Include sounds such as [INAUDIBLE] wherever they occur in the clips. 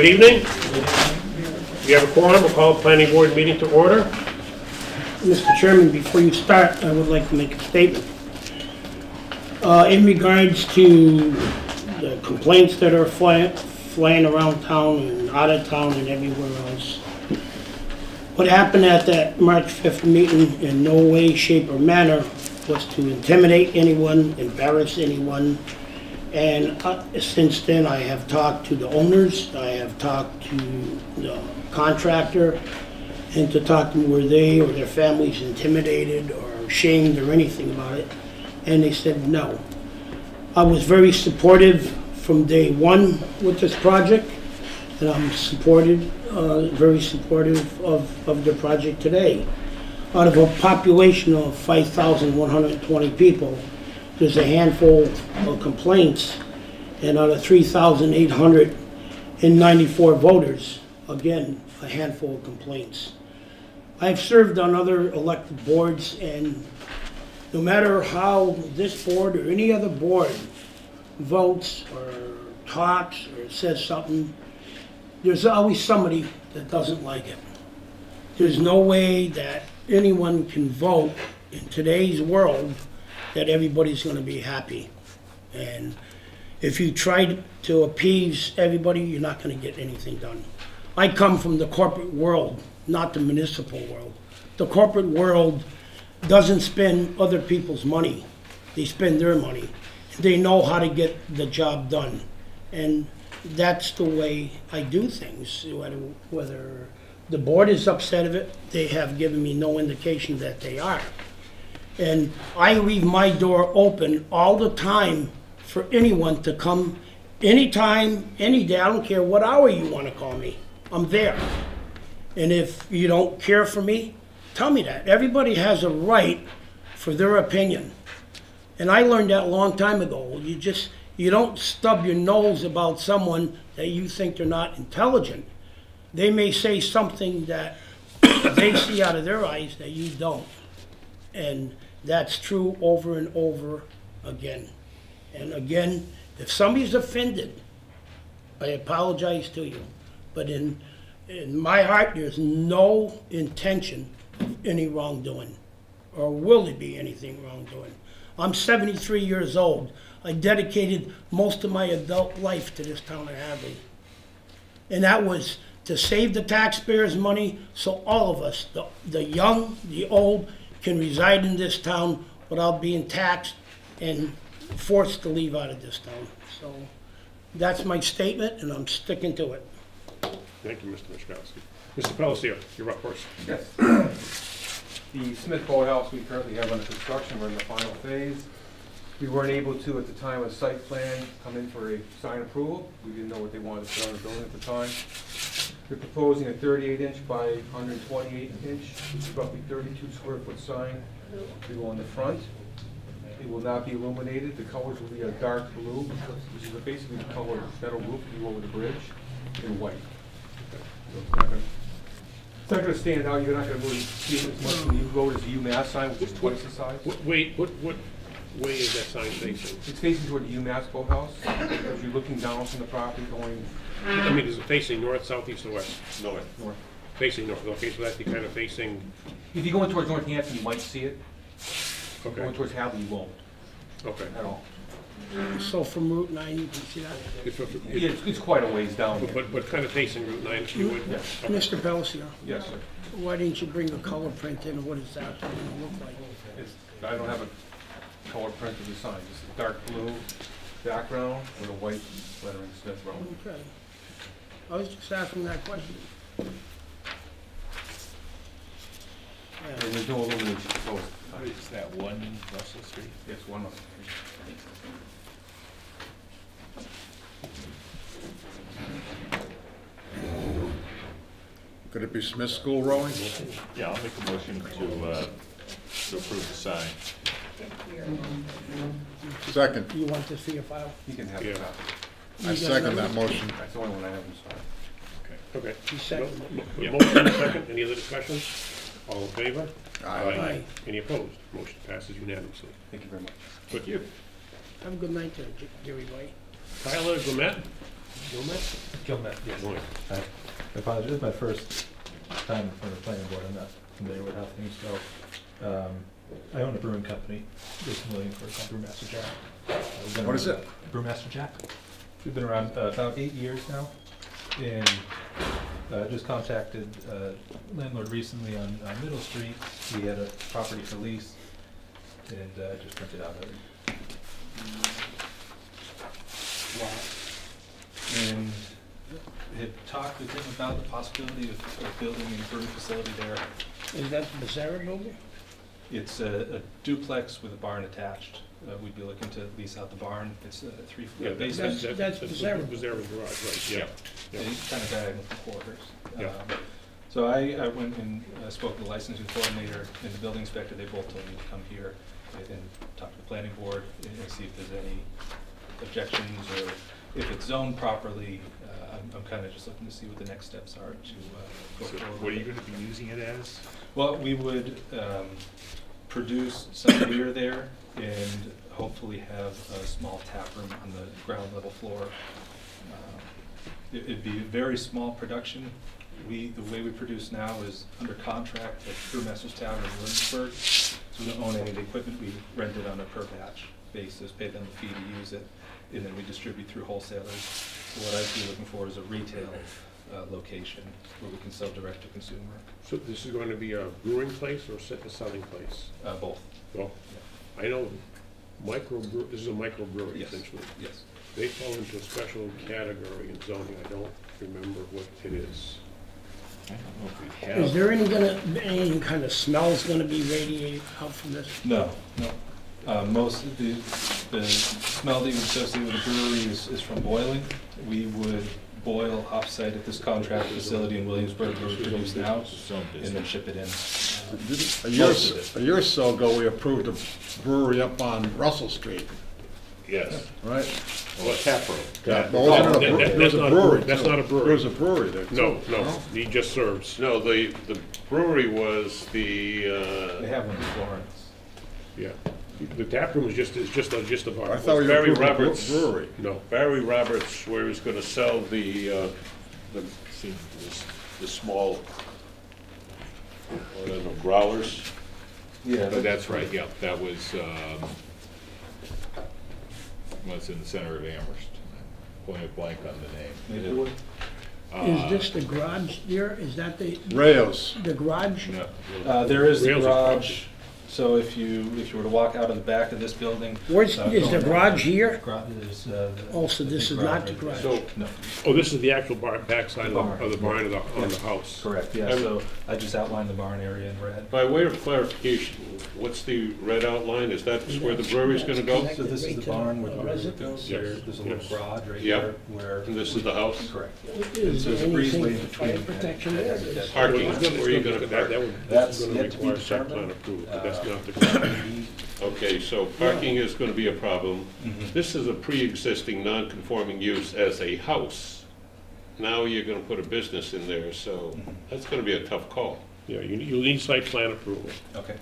Good evening. We have a quorum, we'll call the planning board meeting to order. Mr. Chairman, before you start, I would like to make a statement. Uh, In regards to the complaints that are fly- flying around town and out of town and everywhere else, what happened at that March 5th meeting in no way, shape, or manner was to intimidate anyone, embarrass anyone. And uh, since then, I have talked to the owners, I have talked to the contractor, and to talk to them were they or their families intimidated or shamed or anything about it. And they said no. I was very supportive from day one with this project, and I'm supported, uh, very supportive of, of the project today. Out of a population of 5,120 people, there's a handful of complaints, and out of 3,894 voters, again, a handful of complaints. I've served on other elected boards, and no matter how this board or any other board votes or talks or says something, there's always somebody that doesn't like it. There's no way that anyone can vote in today's world that everybody's gonna be happy. And if you try to appease everybody, you're not gonna get anything done. I come from the corporate world, not the municipal world. The corporate world doesn't spend other people's money. They spend their money. They know how to get the job done. And that's the way I do things, whether the board is upset of it, they have given me no indication that they are. And I leave my door open all the time for anyone to come anytime, any day, I don't care what hour you want to call me, I'm there. And if you don't care for me, tell me that. Everybody has a right for their opinion. And I learned that a long time ago. You just, you don't stub your nose about someone that you think they're not intelligent. They may say something that [COUGHS] they see out of their eyes that you don't. And that's true over and over again. And again, if somebody's offended, I apologize to you. But in, in my heart, there's no intention of any wrongdoing, or will there be anything wrongdoing. I'm 73 years old. I dedicated most of my adult life to this town of Hadley. And that was to save the taxpayers' money so all of us, the, the young, the old, can reside in this town without being taxed and forced to leave out of this town. So that's my statement, and I'm sticking to it. Thank you, Mr. Michkowski. Mr. Palacio, you're up first. Yes. The Smith Boathouse, we currently have under construction, we're in the final phase. We weren't able to, at the time of site plan, come in for a sign approval. We didn't know what they wanted to put on the building at the time. We're proposing a 38 inch by 128 inch, which is roughly 32 square foot sign. We go on the front. It will not be illuminated. The colors will be a dark blue, which is basically the color of the metal roof you over the bridge, in white. So it's not not gonna stand out, you're not gonna really see it as much when you go to the UMass sign, which is twice the size. Wait, what, what way is that sign facing? It's facing toward the UMass boathouse. If you're looking down from the property going I mean, is it facing north, south, east, or west? north. north. Facing north, okay, so that's the kind of facing, If you're going towards Northampton, you might see it. Okay. Going okay, towards Hadley, you won't okay. at all. So from Route 9, you can see that. If- if- Yeah, It's, it's quite a ways down there. But, but kind of facing Route 9, if you would? Yeah. Okay. Mr. Palacio, Yes, sir. why didn't you bring a color print in, what is that gonna look like? It's, I don't have a color print of the sign. It's a dark blue background with a white lettering Smith Road. Okay. I was just asking that question. And Yeah. there's no illumination, so it's, that, one Russell Street? yes, one of Could it be Smith School rowing? Yeah, I'll make a motion to, uh, to approve the sign. Second. You want this for your file? You can have Yeah. it copy. I second that motion. That's the only one I have in stock. Okay. You second. Mo- mo- Motion and a second, any other discussions? All in favor? Aye. Any opposed? Motion passes unanimously. Thank you very much. Thank you. Have a good night there, J- Gary White. Tyler Gomet, Gilmet? Gilmet, yes. Lloyd. I I apologize, this is my first time in front of the planning board, I'm not familiar with how things go. Um, I own a brewing company, based in Williamsburg, called Brewmaster Jack. We've been What is around- it? Brewmaster Jack. We've been around uh, about eight years now, and uh, just contacted uh, landlord recently on on Middle Street. We had a property for lease, and uh, just printed out a lot. And had talked with him about the possibility of of building a brewing facility there. Is that the Bizarre building? It's a a duplex with a barn attached. Uh, We'd be looking to lease out the barn. It's a three Yeah, that's, basement. that's, that's that's Bizarre. Bizarre garage, right, yeah. Yeah. kind of diagonal quarters. Yeah. Um, So I, I went and uh, spoke to the licensing coordinator and the building inspector, they both told me to come here and and talk to the planning board and and see if there's any objections or if it's zoned properly. Uh, I'm, I'm kind of just looking to see what the next steps are to uh, go So forward. what are you with it. gonna be using it as? Well, we would um, produce some [COUGHS] beer there and hopefully have a small tap room on the ground level floor. Uh, it- It'd be a very small production. We, the way we produce now is under contract at Brewmaster's Tavern in Williamsburg. So we don't own any of the equipment, we rent it on a per batch basis, pay them the fee to use it, and then we distribute through wholesalers. So what I'd be looking for is a retail uh, location where we can sell direct to consumer, So this is going to be a brewing place or se- a selling place? uh, both. Well, I know micro, this is a microbrewery Yes. essentially. Yes. They fall into a special category in zoning, I don't remember what it is. I don't know if we Is have. there any gonna, any kind of smells gonna be radiated out from this? No, no. Uh, most of the, the smell that you would associate with a brewery is, is from boiling. We would boil off-site at this contract facility in Williamsburg where we produce now, and then ship it in. A year, Most of it. a year or so ago, we approved a brewery up on Russell Street, Yes, right? well, a tap room. But wasn't it a that- that- there was that's a not a brewery, brewery. That's too. not a brewery. There was a brewery there, too. No, no, he just serves. No, the, the brewery was the, They uh, have one in Florence. Yeah. The tap room is just, is just a, just a bar. I thought we Barry approved a bre- Roberts. brewery. No. Barry Roberts, where he was gonna sell the, uh, the, See, the small, I don't know, growlers. Yeah. But that's right, yep, that was, um, was in the center of Amherst. Pulling a blank on the name. Maplewood? Is Uh, this the garage there? Is that the, Rayos. the garage? No, Uh, there is the Rails is garage, property. So if you, if you were to walk out of the back of this building. Where's, uh, is the going- garage here? Garage is, uh. the- Oh, so this big is not the right there. So, No. oh, this is the actual bar, backside of the, Barn. of the barn of the, on the house. Correct, yeah, Um, so I just outlined the barn area in red. By way of clarification, what's the red outline? Is that where the brewery's gonna go? So this is the barn where the brewery goes, Yes, There- there's a little yes. garage right Yep. there where. And this is the house? Correct. Is So there there's a breezeway anything in for fire between. protection there? That's- Parking, It's gonna- where are you it's gonna that- park? that would- That's is gonna yet to be require site plan determined. approval, that's Not the garage. Okay, so parking is gonna be a problem. Mhm. This is a pre-existing non-conforming use as a house. Now you're gonna put a business in there, so that's gonna be a tough call. Yeah, you, you'll need site plan approval, Okay.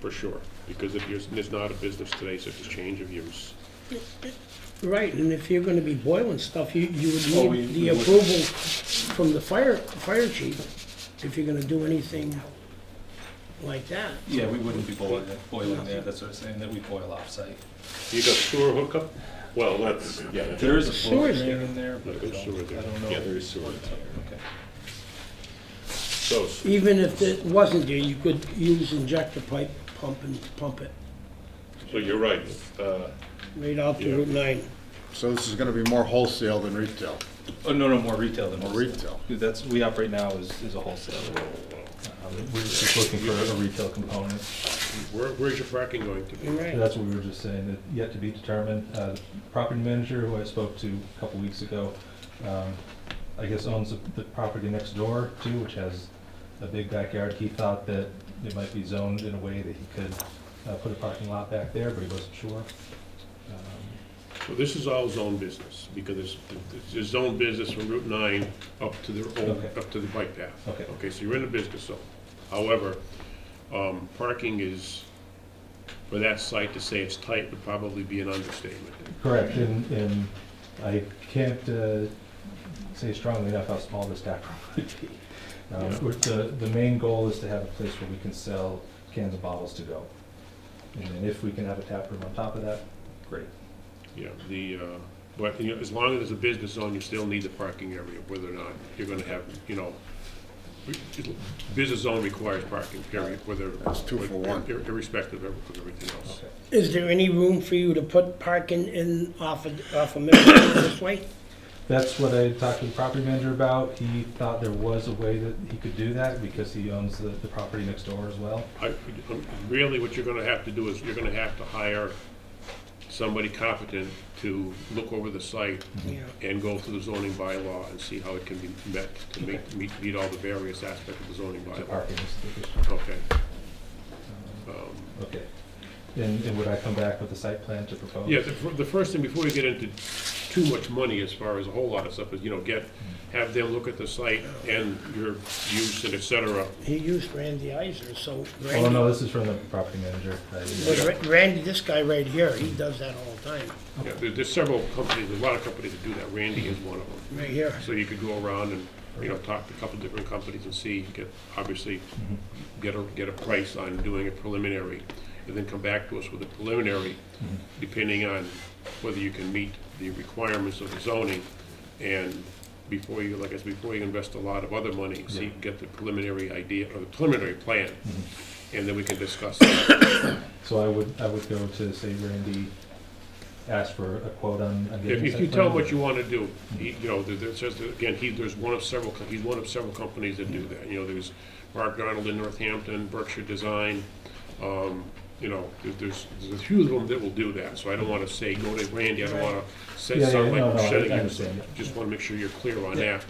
for sure, because if you're, it's not a business today, so it's a change of use. Right, and if you're gonna be boiling stuff, you, you Oh, would we- need the we would- approval from the fire, fire chief, if you're gonna do anything like that. Yeah, we wouldn't be boiling, boiling there, that's what I'm saying, that we boil off-site. You got sewer hookup? Well, that's, Yeah, that's- There is a floor Sewer's drain there. in there, but I There's don't, sewer there. I don't know. Yeah, there is sewer there. there. Okay. so, Even if it wasn't there, you could use injector pipe, pump and pump it so you're right. Uh, right out to Yeah. Route nine. So this is gonna be more wholesale than retail. Oh, no, no, more retail than More wholesale. retail. That's, we operate now is, as a wholesaler. Um, We're just looking for a retail component. Where, where's your parking going to be? Right. That's what we were just saying, that yet to be determined. Uh, the Property manager, who I spoke to a couple weeks ago, um, I guess owns the- the property next door too, which has a big backyard. He thought that it might be zoned in a way that he could uh, put a parking lot back there, but he wasn't sure. Um, So this is all zone business, because it's, it's zone business from Route nine up to the, old- Okay. up to the bike path. Okay. Okay, so you're in the business zone. However, um, parking is, for that site to say it's tight would probably be an understatement. Correct, and, and I can't uh, say strongly enough how small this tap room would be. Um, Yeah. with The, the main goal is to have a place where we can sell cans and bottles to go. And then if we can have a tap room on top of that, great. Yeah, the, uh, but, you know, as long as there's a business zone, you still need the parking area, whether or not you're gonna have, you know, business zone requires parking, period, whether. That's two for one. ir- Irrespective of of everything else. Okay. Is there any room for you to put parking in off of, off of Middle Street this way? That's what I talked to the property manager about. He thought there was a way that he could do that because he owns the, the property next door as well. I, um, really, what you're gonna have to do is, you're gonna have to hire somebody competent to look over the site Yeah. and go through the zoning bylaw and see how it can be met, to meet, meet, meet all the various aspects of the zoning The bylaw. parking is the issue. Okay. Um, Um, Okay. And, and would I come back with a site plan to propose? Yeah, the, fir- the first thing, before you get into too much money as far as a whole lot of stuff, is, you know, get, have them look at the site and your use and et cetera. He used Randy Eisner, so Oh, Randy, no, this is from the property manager. I didn't- but Ra- Randy, this guy right here, he does that all the time, Yeah, there, there's several companies, a lot of companies that do that, Randy is one of them. right here. So you could go around and, you know, talk to a couple of different companies and see, get, obviously, Mhm. get a, get a price on doing a preliminary, and then come back to us with a preliminary, Mhm. depending on whether you can meet the requirements of the zoning, and before you, like I said, before you invest a lot of other money, see, Yeah. get the preliminary idea, or the preliminary plan, Mhm. and then we can discuss that. So I would, I would go to, say, Randy, ask for a quote on, on If, getting a if site you tell him plan? what you wanna do, he, you know, there, there says, that, again, he, there's one of several, co- he's one of several companies that do that, you know, there's Mark Donald in Northampton, Berkshire Design, um, you know, there- there's, there's a few of them that will do that, so I don't wanna say, go to Randy, I don't wanna say Yeah, yeah, like no, I- I you, understand, yeah. just wanna make sure you're clear on that.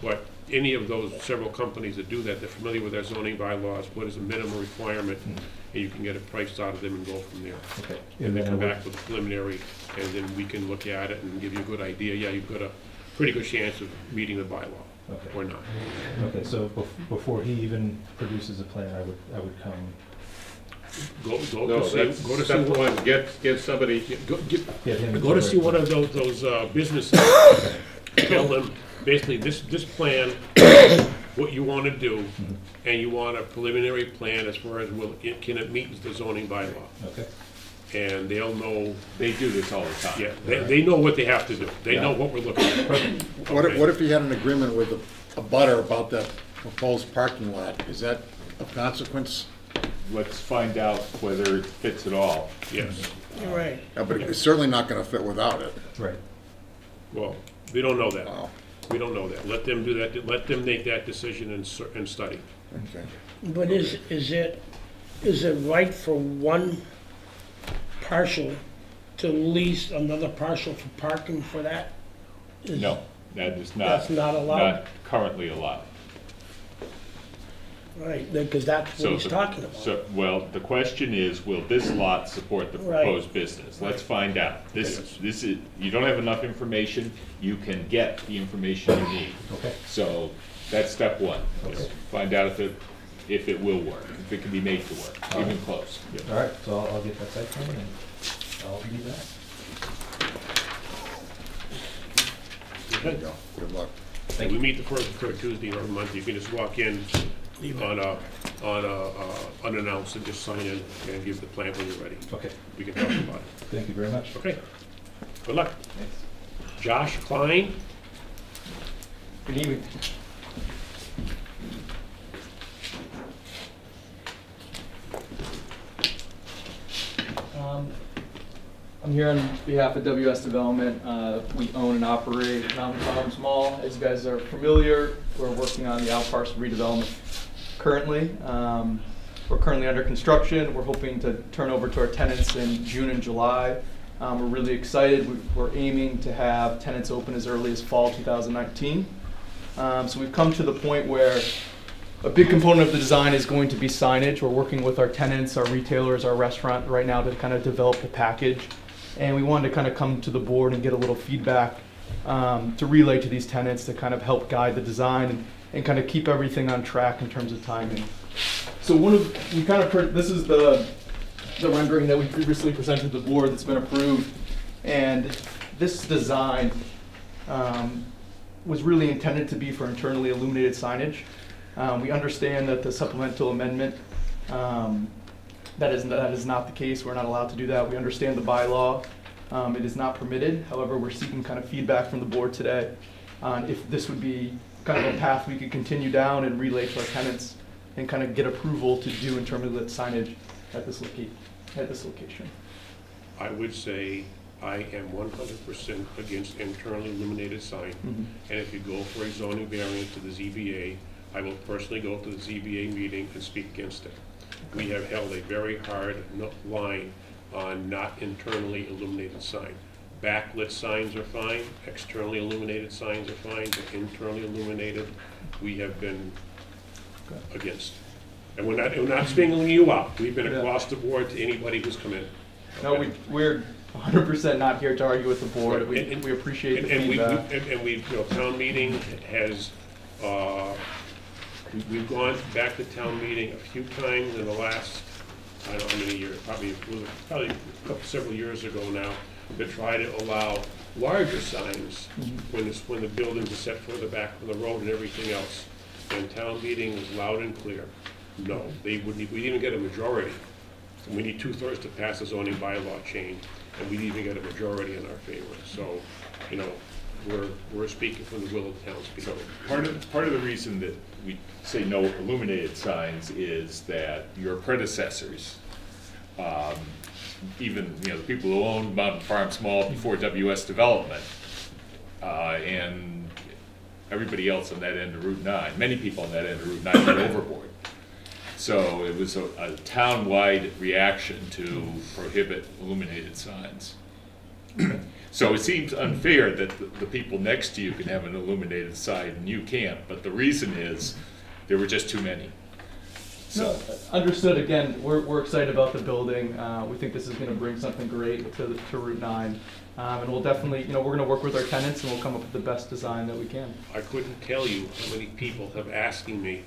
But any of those several companies that do that, they're familiar with our zoning bylaws, what is the minimum requirement, Mhm. and you can get a price out of them and go from there. Okay. And then come back with a preliminary, and then we can look at it and give you a good idea, yeah, you've got a pretty good chance of meeting the bylaw, Okay. or not. Okay, so bef- before he even produces a plan, I would, I would come, Go, go No, to that's see, go to see, step one, get, get somebody, go, get, get him. go to see one of those, those, uh, businesses. [COUGHS] Tell them, basically, this, this plan, what you wanna do, and you want a preliminary plan as far as will, it, can it meet the zoning bylaw? Okay, And they'll know, They do this all the time. yeah, they, they know what they have to do, they know what we're looking at. What if, Okay. what if he had an agreement with a- a butter about that proposed parking lot? Is that of consequence? Let's find out whether it fits at all. Yes, You're right. Yeah, but it's certainly not gonna fit without it. right. well, we don't know that. Wow, We don't know that. Let them do that, let them make that decision and, cer- and study. okay. But is, is it, is it right for one parcel to lease another parcel for parking for that? Is- No, that is not. That's not allowed? Not currently allowed. Right, because that's So what he's the- talking about. So, well, the question is, will this lot support the Right. proposed business? Let's find out. This, Yes. this is, you don't have enough information, you can get the information you need. Okay, So, that's step one, is Okay. find out if it, if it will work, if it can be made to work, even close. all right, so I'll, I'll get that site plan and I'll be back. There you go. Good luck. And we meet the first and third Tuesday of every month. You can just walk in Leave it. On a, on a, uh, unannounced and just sign in and give the plan when you're ready. Okay, We can talk about it. thank you very much. Okay? Good luck. Josh Klein? Good evening. Um, I'm here on behalf of WS Development. Uh, We own and operate Mountain Farms Mall. As you guys are familiar, we're working on the out parcel redevelopment currently. Um, We're currently under construction. We're hoping to turn over to our tenants in June and July. Um, We're really excited. We- We're aiming to have tenants open as early as fall 2019. Um, so we've come to the point where a big component of the design is going to be signage. We're working with our tenants, our retailers, our restaurant right now to kind of develop the package. And we wanted to kind of come to the board and get a little feedback um, to relay to these tenants to kind of help guide the design and, and kind of keep everything on track in terms of timing. So one of, we kind of, this is the, the rendering that we previously presented to the board that's been approved. And this design, um, was really intended to be for internally illuminated signage. Um, we understand that the supplemental amendment, um, that is, that is not the case, we're not allowed to do that. We understand the bylaw, um, it is not permitted. However, we're seeking kind of feedback from the board today on if this would be kind of a path we could continue down and relay to our tenants and kind of get approval to do internally lit signage at this loca, at this location. I would say I am one hundred percent against internally illuminated sign. Mhm. And if you go for a zoning variance to the ZBA, I will personally go to the ZBA meeting and speak against it. We have held a very hard no- line on not internally illuminated sign. Backlit signs are fine, externally illuminated signs are fine, but internally illuminated, we have been against. And we're not, we're not singling you out. We've been Yeah. across the board to anybody who's come in. No, we, we're hundred percent not here to argue with the board. We, and- we appreciate And the and we, feedback. and and we, you know, town meeting has, uh, we- we've gone back to town meeting a few times in the last, I don't know how many years, probably, it was probably a couple, several years ago now, to try to allow larger signs when it's, when the buildings are set further back from the road and everything else. And town meeting was loud and clear, no, they wouldn't, we didn't even get a majority. And we need two-thirds to pass a zoning bylaw change, and we didn't even get a majority in our favor. So, you know, we're, we're speaking from the will of the So townspeople. part of, part of the reason that we say no illuminated signs is that your predecessors, um, even, you know, the people who owned Mountain Farms Mall before WS Development, uh, and everybody else on that end of Route 9, many people on that end of Route 9 went overboard. So it was a, a town-wide reaction to prohibit illuminated signs. So it seems unfair that the, the people next to you can have an illuminated sign and you can't, but the reason is, there were just too many. No, So, understood, again, we're, we're excited about the building, uh, we think this is gonna bring something great to, the- to Route nine. Um, and we'll definitely, you know, we're gonna work with our tenants and we'll come up with the best design that we can. I couldn't tell you how many people have asking me,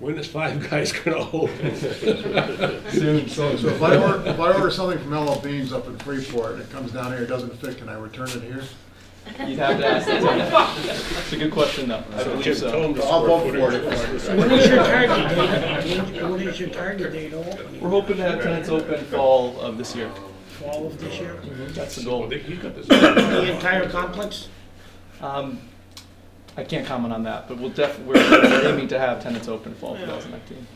when is Five Guys gonna open? [LAUGHS] Soon, So, so if I order, if I order something from LL Beans up in Freeport and it comes down here, it doesn't fit, can I return it here? You'd have to ask the tenant. [LAUGHS] It's a good question, though, I believe so. tell them the I'll vote for it. What is your target date? What is your target date to? We're hoping to have tenants open fall of this year, Fall of this year? that's the goal. they- he's got this. The entire complex? Um, I can't comment on that, but we'll def, we're we're aiming to have tenants open fall 2019.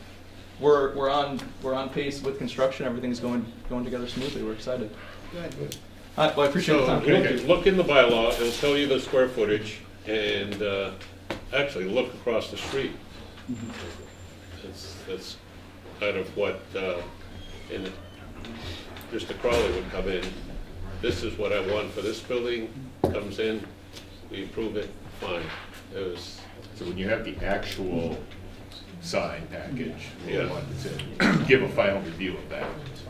We're, we're on, we're on pace with construction, everything's going, going together smoothly, we're excited. Good. All right, well, I appreciate the So, time. look, look in the bylaw, it'll tell you the square footage, and, uh, actually, look across the street. That's, that's kind of what, uh, and Mr. Crawley would come in, this is what I want for this building, comes in, we approve it, fine. It was, so when you have the actual sign package, we'll Yeah. want to give a final review of that.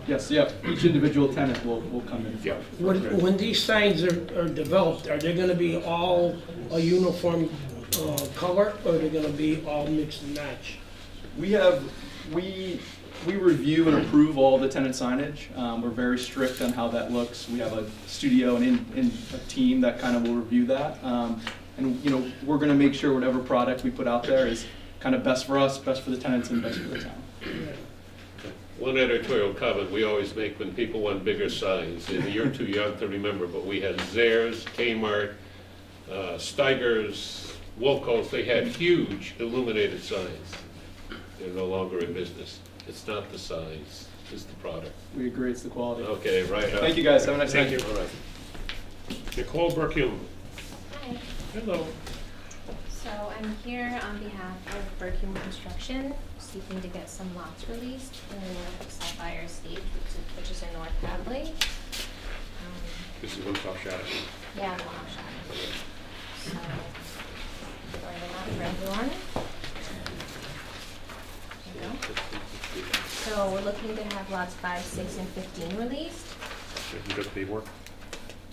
Yes, yeah, each individual tenant will, will come in. Yeah. When, when these signs are, are developed, are they gonna be all a uniform, uh, color, or are they gonna be all mixed and match? We have, we, we review and approve all the tenant signage. Um, we're very strict on how that looks. We have a studio and in, in a team that kind of will review that. Um, and, you know, we're gonna make sure whatever product we put out there is kind of best for us, best for the tenants, and best for the town. one editorial comment we always make when people want bigger signs, and you're too young to remember, but we had Zayres, Kmart, uh, Steigers, Wilco's, they had huge illuminated signs. They're no longer in business. It's not the size, it's the product. We agree, it's the quality. Okay, right up. Thank you, guys, have a nice night. Thank you. All right. Nicole Burkhume. Hi, Hello. So I'm here on behalf of Berkhume Construction, seeking to get some lots released in Sapphire Estate, which is- in North Hadley. Um, This is one stop shop. Yeah, one shot. So, going them out for everyone. There you go. So we're looking to have lots five, six, and fifteen released. You got the paperwork?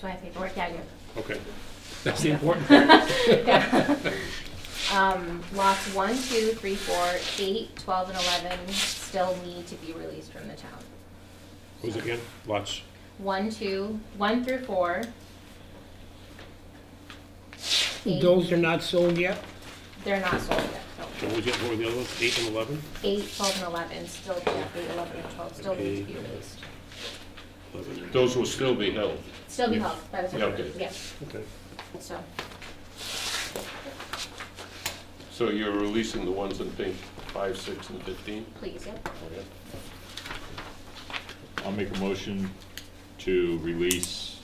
Do I have paperwork? Yeah, I do. Okay. That's the important [LAUGHS] part. Yeah. Um, lots one, two, three, four, eight, twelve, and eleven still need to be released from the town. What was it again? Lots. One, two, one through four, eight. Those are not sold yet? They're not sold yet, no. So what was it, what were the other ones, eight and eleven? Eight, twelve, and eleven, still, yeah, eight, eleven, and twelve, still need to be released. Eleven. Those will still be held. Still be held by the Yeah, time, okay. yes, Okay. So, So you're releasing the ones in pink, five, six, and fifteen? please, yep. I'll make a motion to release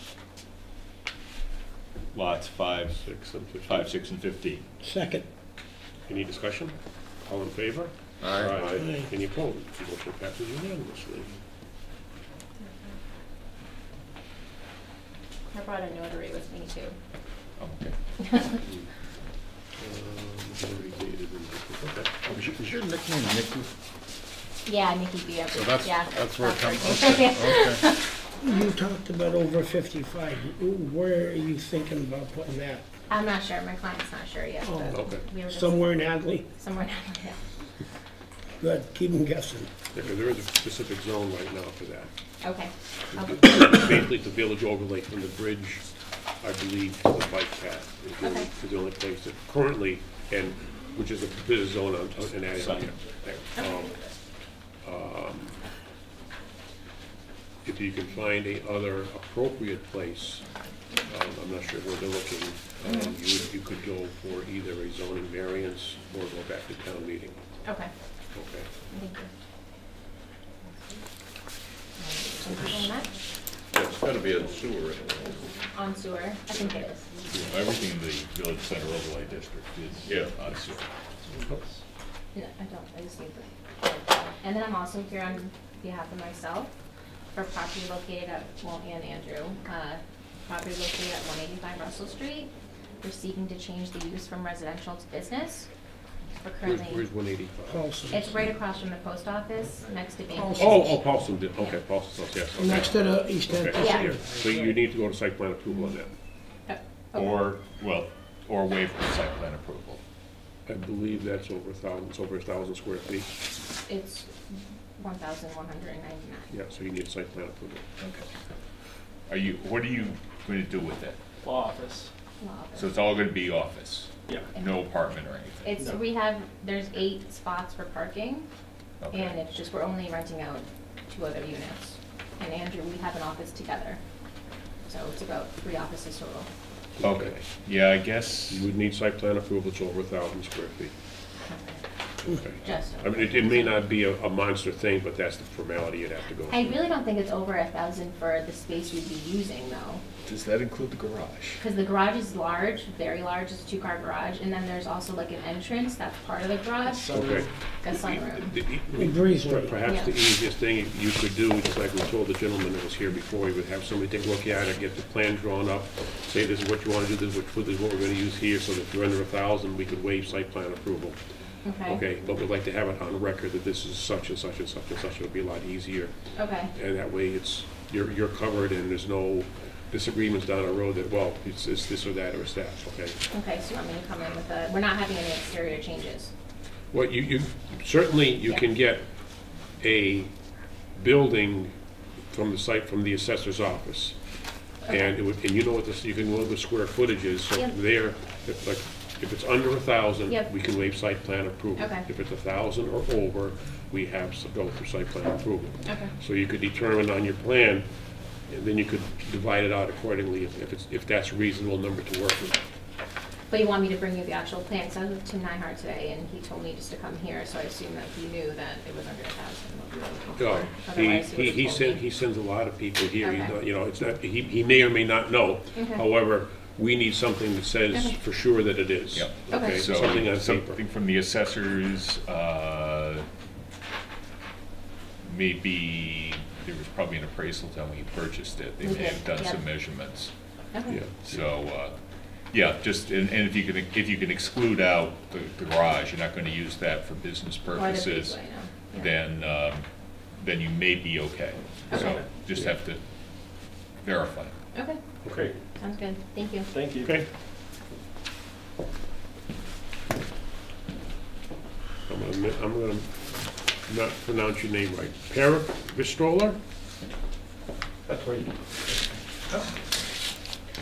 lots five, Six and fifteen. five, six, and fifteen. Second. Any discussion? All in favor? Aye. Aye. Any opposed? Motion passes unanimously. I brought a notary with me too. Okay. Um, already dated and- okay. Is your- is your nickname Nicky? Yeah, Nikki B. So that's, yeah, that's where it comes, perfect. okay, okay. You talked about over fifty-five. Where are you thinking about putting that? I'm not sure, my client's not sure yet, Oh, but Okay. we were just. Somewhere in Hadley? Somewhere down there, Good, keep them guessing. Yeah, 'cause there is a specific zone right now for that. okay, okay, Basically, the village overlay from the bridge, I believe, to the bike path is the only, Okay. is the only place that currently, and, which is a business zone on, on- in that area. Um, um, If you can find a other appropriate place, um, I'm not sure where they're looking, um, you, you could go for either a zoning variance or go back to town meeting, okay, okay? thank you. Thank you very much. Yeah, It's gotta be a sewer. On sewer, I think it is. Everything in the village center overlay district is Yeah. on sewer. No, I don't, I just need the, and then I'm also here on behalf of myself for property located at, well, and Andrew, uh, property located at one eighty-five Russell Street. We're seeking to change the use from residential to business. We're Where's, currently, where's one eighty-five? Paulson. it's right across from the post office, next to Bank. Paulson. Oh, oh, Paulson did, okay, Paulson, yes, okay. Next to the East End Okay. Yeah. Casino. So you need to go to site plan approval on that. Uh, okay. Or, well, or waive the site plan approval. I believe that's over a thousand, it's over a thousand square feet. It's one thousand one hundred and ninety-nine. Yeah, so you need site plan approval. Okay. Are you, what are you going to do with it? Law office. So it's all going to be office? Yeah. No apartment or anything? It's, No. we have, there's eight spots for parking, Okay. and it's just, we're only renting out two other units. And Andrew, we have an office together, so it's about three offices total. Okay, yeah, I guess, You would need site plan approval, it's over a thousand square feet. Okay. Just, I mean, it, it may not be a, a monster thing, but that's the formality you'd have to go through. I through. really don't think it's over a thousand for the space we'd be using though. does that include the garage? Because the garage is large, very large, it's a two-car garage, and then there's also like an entrance that's part of the garage, Okay. a sunroom. The- the- A breezeway. Perhaps the Yeah. easiest thing you could do, just like we told the gentleman that was here before, we would have somebody take a look at it, get the plan drawn up, say this is what you wanna do, this is what, this is what we're gonna use here, so that if you're under a thousand, we could waive site plan approval. Okay, Okay, but we'd like to have it on record that this is such and such and such and such, it would be a lot easier. okay, And that way it's, you're, you're covered and there's no disagreements down the road that, well, it's, it's this or that or it's that, okay? okay, so you want me to come in with a, we're not having any exterior changes. Well, you, you, certainly you Yeah. can get a building from the site, from the assessor's office. And it would, and you know what this, you can know what the square footage is, so Yep. there, if like, if it's under a thousand, Yep. we can waive site plan approval. Okay. If it's a thousand or over, we have to go for site plan approval. Okay. So you could determine on your plan, and then you could divide it out accordingly if, if it's, if that's a reasonable number to work with. But you want me to bring you the actual plan, because I was with Tim today, and he told me just to come here, so I assume that he knew that it was under a thousand, what we were looking No, he, Otherwise, he, would've told sends, me. he sends a lot of people here, you Okay. you know, it's not, he, he may or may not know. Okay. However, we need something that says Okay. for sure that it is. Yep. Okay. Okay, So, something on paper. something from the assessors, uh, maybe, there was probably an appraisal done when you purchased it. They We may have done yeah. some measurements. Okay. Yeah. So, uh, yeah, just, and, and if you can, if you can exclude out the, the garage, you're not gonna use that for business Or the purposes, breezeway, no. Yeah. then, um, then you may be okay. So, Okay. just have to verify. Okay, Okay, sounds good, thank you. Thank you. okay. I'm gonna, mi- I'm gonna not pronounce your name right. Perik Vistrola? That's right.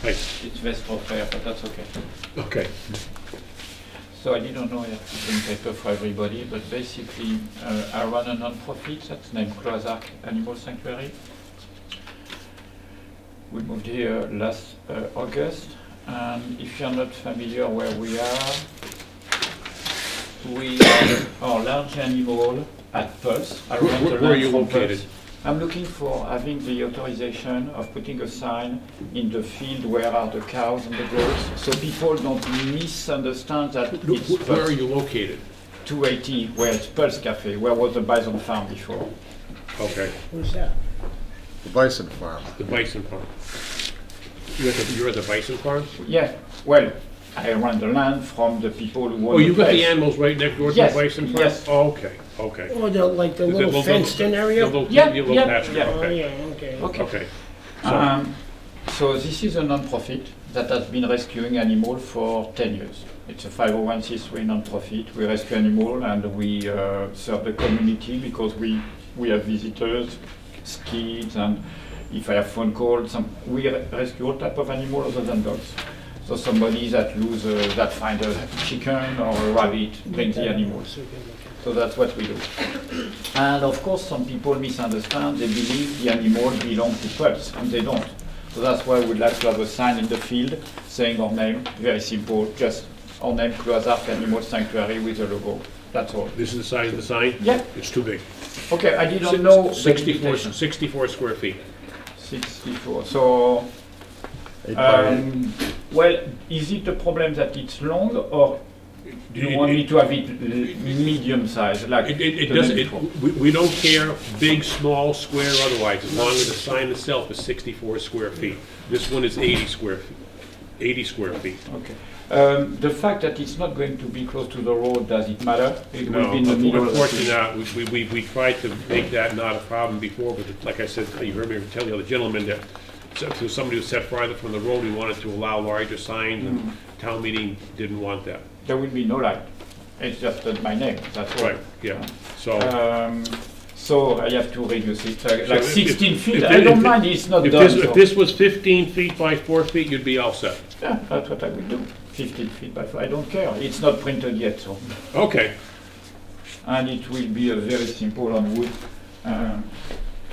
Hi, It's Vespa Fair, but that's okay. okay. So I didn't know I have to bring paper for everybody, but basically, uh, I run a non-profit that's named Cloisarc Animal Sanctuary. We moved here last uh, August, and if you're not familiar where we are, we have our large animal at Pulse. I Where- rent the where- where are land you from located? Pulse. I'm looking for having the authorization of putting a sign in the field where are the cows and the goats, so people don't misunderstand that it's Where are you located? 280, where it's Pulse Cafe, where was the Bison Farm before. Okay, Where's that? The Bison Farm. the bison farm. You're at the, you're at the bison farm? Yeah, well, I rent the land from the people who own the land. Oh, you the got the place. animals right next door to the Yes, bison farm? yes. Oh, Okay, okay. Oh, the, like the Is it little fenced-in The area? little, Yeah, the little yeah, pasture, yeah. Oh, okay, yeah, okay. Okay. okay. So, Um, so this is a non-profit that has been rescuing animals for 10 years. It's a 501c3 non-profit. We rescue animals and we uh, serve the community because we, we have visitors, kids, and if I have phone calls, some, we rescue all type of animals other than dogs. So somebody that lose, uh, that find a chicken or a rabbit, brings the animals. So that's what we do. And of course, some people misunderstand, they believe the animals belong to pets, and they don't. So that's why we'd like to have a sign in the field saying our name, very simple, just our name, Cloisarc Animal Sanctuary with a logo. That's all. this is the size of the sign? Yeah, It's too big. okay, I didn't know. the 64, limitation. 64 square feet. 64, so, Eight by eight. um, well, is it a problem that it's long, or do you It- want it- me to have it l- medium size, like? It, it, it the doesn't, it, before? we, we don't care, big, small, square, otherwise, as long as the sign itself is sixty-four square feet. This one is eighty square, feet. eighty square feet. Okay. Um, The fact that it's not going to be close to the road, does it matter? It will No, be in the middle unfortunately not. We, we, we tried to make that not a problem before, but like I said, you heard me tell the other gentleman that so- to somebody who sat farther from the road, we wanted to allow larger signs, and Mm. town meeting didn't want that. There will be no light. It's just uh, my name, that's all. Right, yeah, so. Um, So I have to reduce it, like So like 16 if- feet. if- I don't if- mind, it's not If done. this, if this was fifteen feet by four feet, you'd be all set. Yeah, that's what I would do. 15 feet by, four. I don't care. It's not printed yet, so. Okay, and it will be a very simple on wood. Um,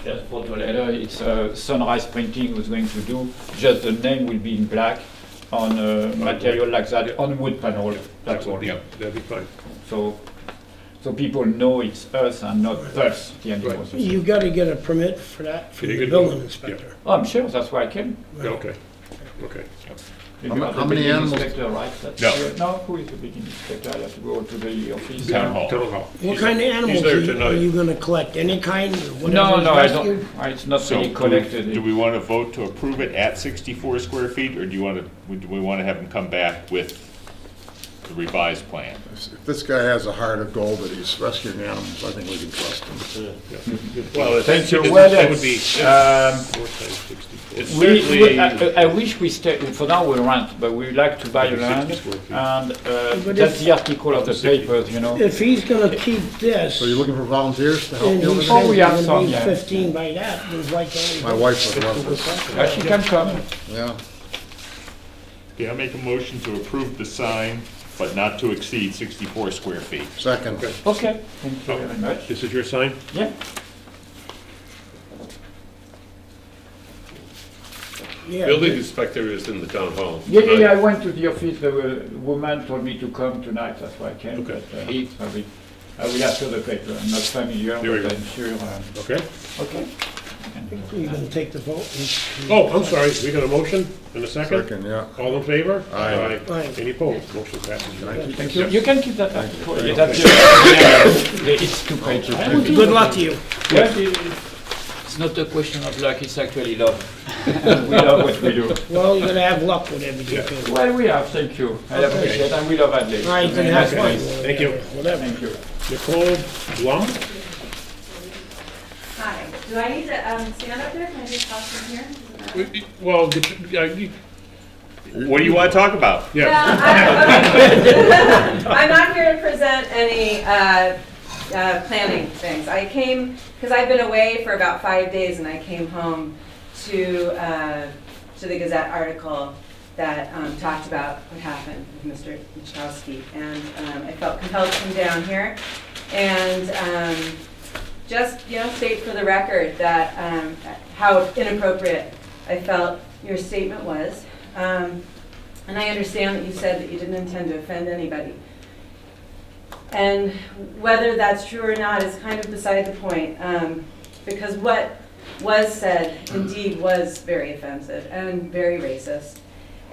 Just for the letter, it's uh, Sunrise Printing who's going to do, just the name will be in black on uh, material like that, on wood panel, that's all. yeah, that'd be fine. So, so people know it's us and not us, the animals. You gotta get a permit for that from Yeah, the could- building yeah. Oh, I'm sure, that's why I came. Yeah, Okay, okay. You How ma- are the how many building animals- Inspector, right? That's- No. No, who is the building inspector? I have to go to the office. Town hall. Town hall. What He's- kind of he's animals there are you- are tonight. you gonna collect? Any kind, No, whatever no, I rescued? don't, uh, it's not So really do we- collected. Do we want to vote to approve it at 64 square feet, or do you want to, do we want to have them come back with the revised plan? If this guy has a heart of gold that he's rescuing animals, I think we can trust him. Well, it's, Thank you. it's- Well, that would be um, four times sixty-four. It's We, we, certainly, I, I wish we stay, for now we rent, but we like to buy land, and, uh, that's if- the article of the papers, you know. If he's gonna keep this, So you're looking for volunteers to help and you he with says Oh, he's we have gonna some, yeah. fifteen by that, there's like. My wife would love this. Uh, she can come, Yeah. Okay, I'll make a motion to approve the sign, but not to exceed 64 square feet. Second. okay, thank you very much. This is your sign? Yeah, Yeah, building inspector is in the town hall. yeah, yeah, yeah, I went to the office, the uh, woman told me to come tonight, that's why I came, Okay. but, uh, I will, I will ask her the paper, I'm not familiar, There we but go. I'm sure, uh, Okay. okay. You're gonna take the vote? Oh, I'm sorry, we got a motion and a second? Second, yeah. All in favor? Aye. Aye. Any opposed? Motion passes. Thank you, you can keep that article, yeah, that's, your- yeah, it's two pages. Good luck to you. Yeah, It's not a question of luck, it's actually love. [LAUGHS] We love what we do. Well, you're gonna have luck with everything too. Well, we have, thank you. I appreciate and we love Adelaide. All right, then have fun. Thank you. Whatever. Thank you. Nicole Blum? Hi, do I need to um, stand up there? Can I just talk from here? Well, the- uh, you- What do you want to talk about? yeah, Well, I- okay. [LAUGHS] I'm not here to present any uh, uh, planning things. I came, because I've been away for about five days and I came home to uh, to the Gazette article that um, talked about what happened with Mr. Michkowski. And um, I felt compelled to come down here and um, just, you know, state for the record that um, how inappropriate I felt your statement was. Um, And I understand that you said that you didn't intend to offend anybody. And whether that's true or not is kind of beside the point, um, because what was said indeed was very offensive and very racist.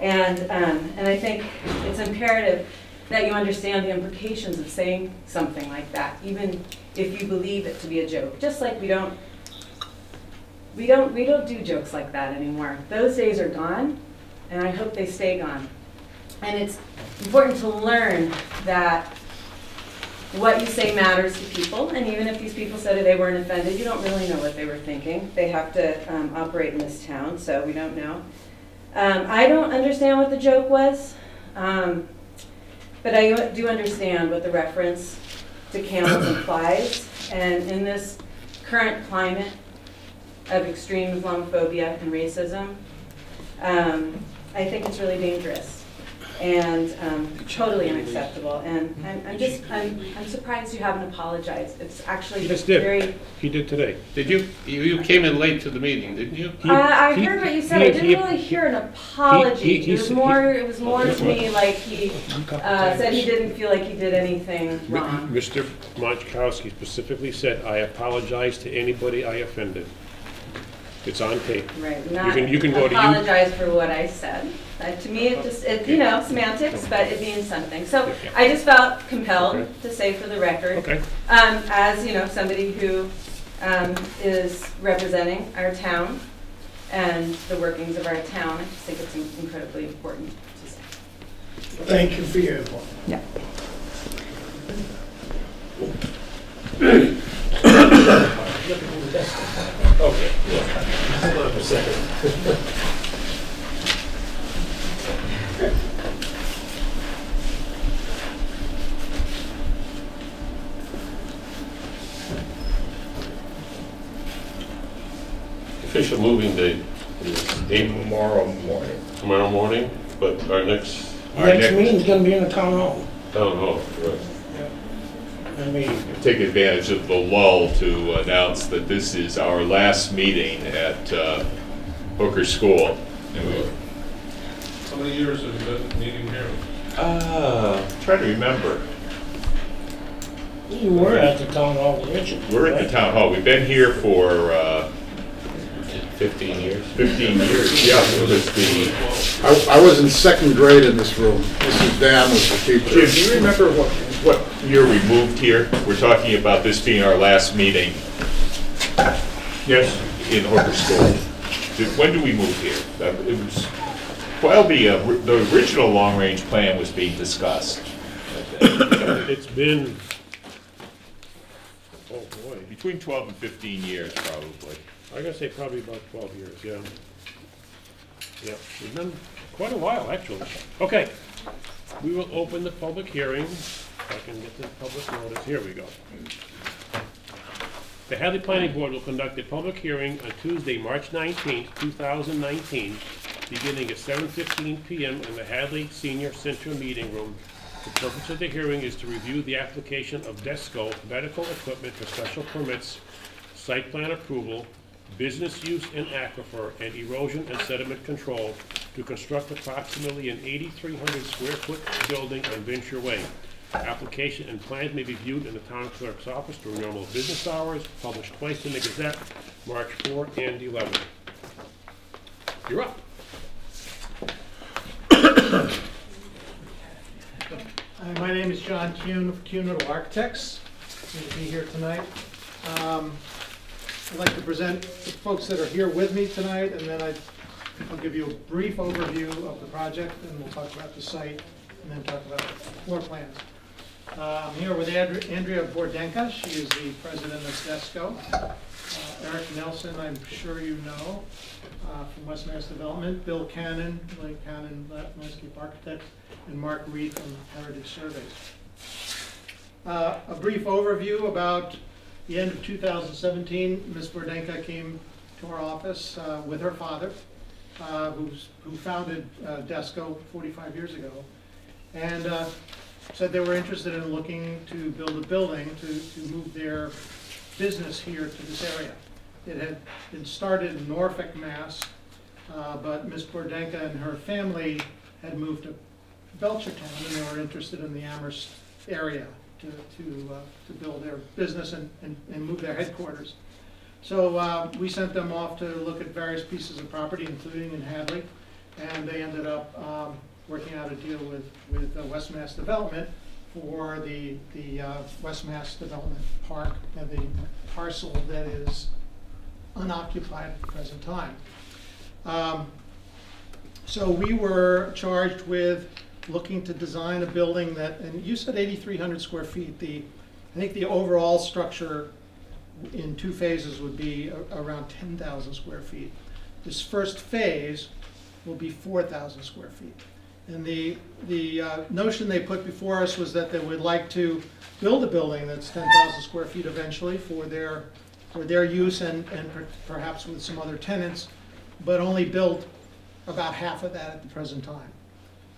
And, um, and I think it's imperative that you understand the implications of saying something like that, even if you believe it to be a joke. Just like we don't, we don't, we don't do jokes like that anymore. Those days are gone, and I hope they stay gone. And it's important to learn that what you say matters to people, and even if these people said they weren't offended, you don't really know what they were thinking. They have to um, operate in this town, so we don't know. Um, I don't understand what the joke was, um, but I do understand what the reference to camels [COUGHS] and flies. And in this current climate of extreme Islamophobia and racism, um, I think it's really dangerous and um, totally unacceptable. And I'm, I'm just, I'm, I'm surprised you haven't apologized. It's actually He just did. very. He did today. Did you, you you came in late to the meeting, didn't you? He- Uh, I he- heard what you said. he- I didn't he- really hear an apology. he It was said- more, it was more to me like he uh, said he didn't feel like he did anything wrong. Mr. Monchkowski specifically said, "I apologize to anybody I offended." It's on tape. Right, not can- you can go to you- apologize for what I said. Uh, To me, it just, it, you know, semantics, but it means something. So I just felt compelled Okay. to say for the record, Okay, um, as, you know, somebody who um, is representing our town and the workings of our town, I just think it's incredibly important to say. Thank you for your input. Yeah. [COUGHS] Official moving date is April. Tomorrow morning. Tomorrow morning, but our next Our Next next- meeting's gonna be in the town hall. town hall, right. I mean, Take advantage of the lull to announce that this is our last meeting at uh, Hooker School. And How many years have you been meeting here? Uh, try to remember. you were at the town hall, Richard. We're at the town hall. We've been here for uh, Fifteen years? 15 years. Yeah, it was the, I, I was in second grade in this room. Mrs. Dan was the Jim, teacher. do you remember what, what year we moved here? We're talking about this being our last meeting yes. in Hooker School. Did- When did we move here? That- It was, while the, uh, the original long-range plan was being discussed. It's been, oh boy, Between 12 and 15 years, probably. I'm gonna say probably about 12 years, yeah. Yeah, it's been quite a while, actually. Okay, we will open the public hearing. If I can get the public notice, here we go. The Hadley Planning Board will conduct a public hearing on Tuesday, March 19th, 2019, beginning at 7:15 PM in the Hadley Senior Center Meeting Room. The purpose of the hearing is to review the application of DESCO medical equipment for special permits, site plan approval, business use in aquifer, and erosion and sediment control to construct approximately an 8,300 square foot building on Venture Way. Application and plans may be viewed in the town clerk's office during normal business hours, published twice in the Gazette, March 4 and 11. You're up. Hi, my name is John Kuhn Kuhn Architects. Good to be here tonight. Um, I'd like to present the folks that are here with me tonight, and then I- I'll give you a brief overview of the project, and we'll talk about the site, and then talk about floor plans. Uh, I'm here with Andr- Andrea Bordenka. She is the president of DESCO. Uh, Eric Nelson, I'm sure you know, uh, from West Mass Development. Bill Cannon, Lake Cannon Landscape Architects, and Mark Reed from Heritage Surveys. Uh, A brief overview about the end of 2017. Ms. Bordenka came to our office uh, with her father uh, who's, who founded uh, Desco 45 years ago, and uh, said they were interested in looking to build a building to, to move their business here to this area. It had been started in Norfolk, Mass, uh, but Ms. Bordenka and her family had moved to Belchertown, and they were interested in the Amherst area to, to, uh, to build their business and, and and move their headquarters. So uh, we sent them off to look at various pieces of property, including in Hadley, and they ended up um, working out a deal with, with uh, West Mass Development for the, the uh, West Mass Development Park, and the parcel that is unoccupied at the present time. Um, So we were charged with looking to design a building that, and you said 8,300 square feet. The, I think the overall structure in two phases would be a- around 10,000 square feet. This first phase will be 4,000 square feet. And the, the uh, notion they put before us was that they would like to build a building that's 10,000 square feet eventually for their, for their use and, and per- perhaps with some other tenants, but only build about half of that at the present time.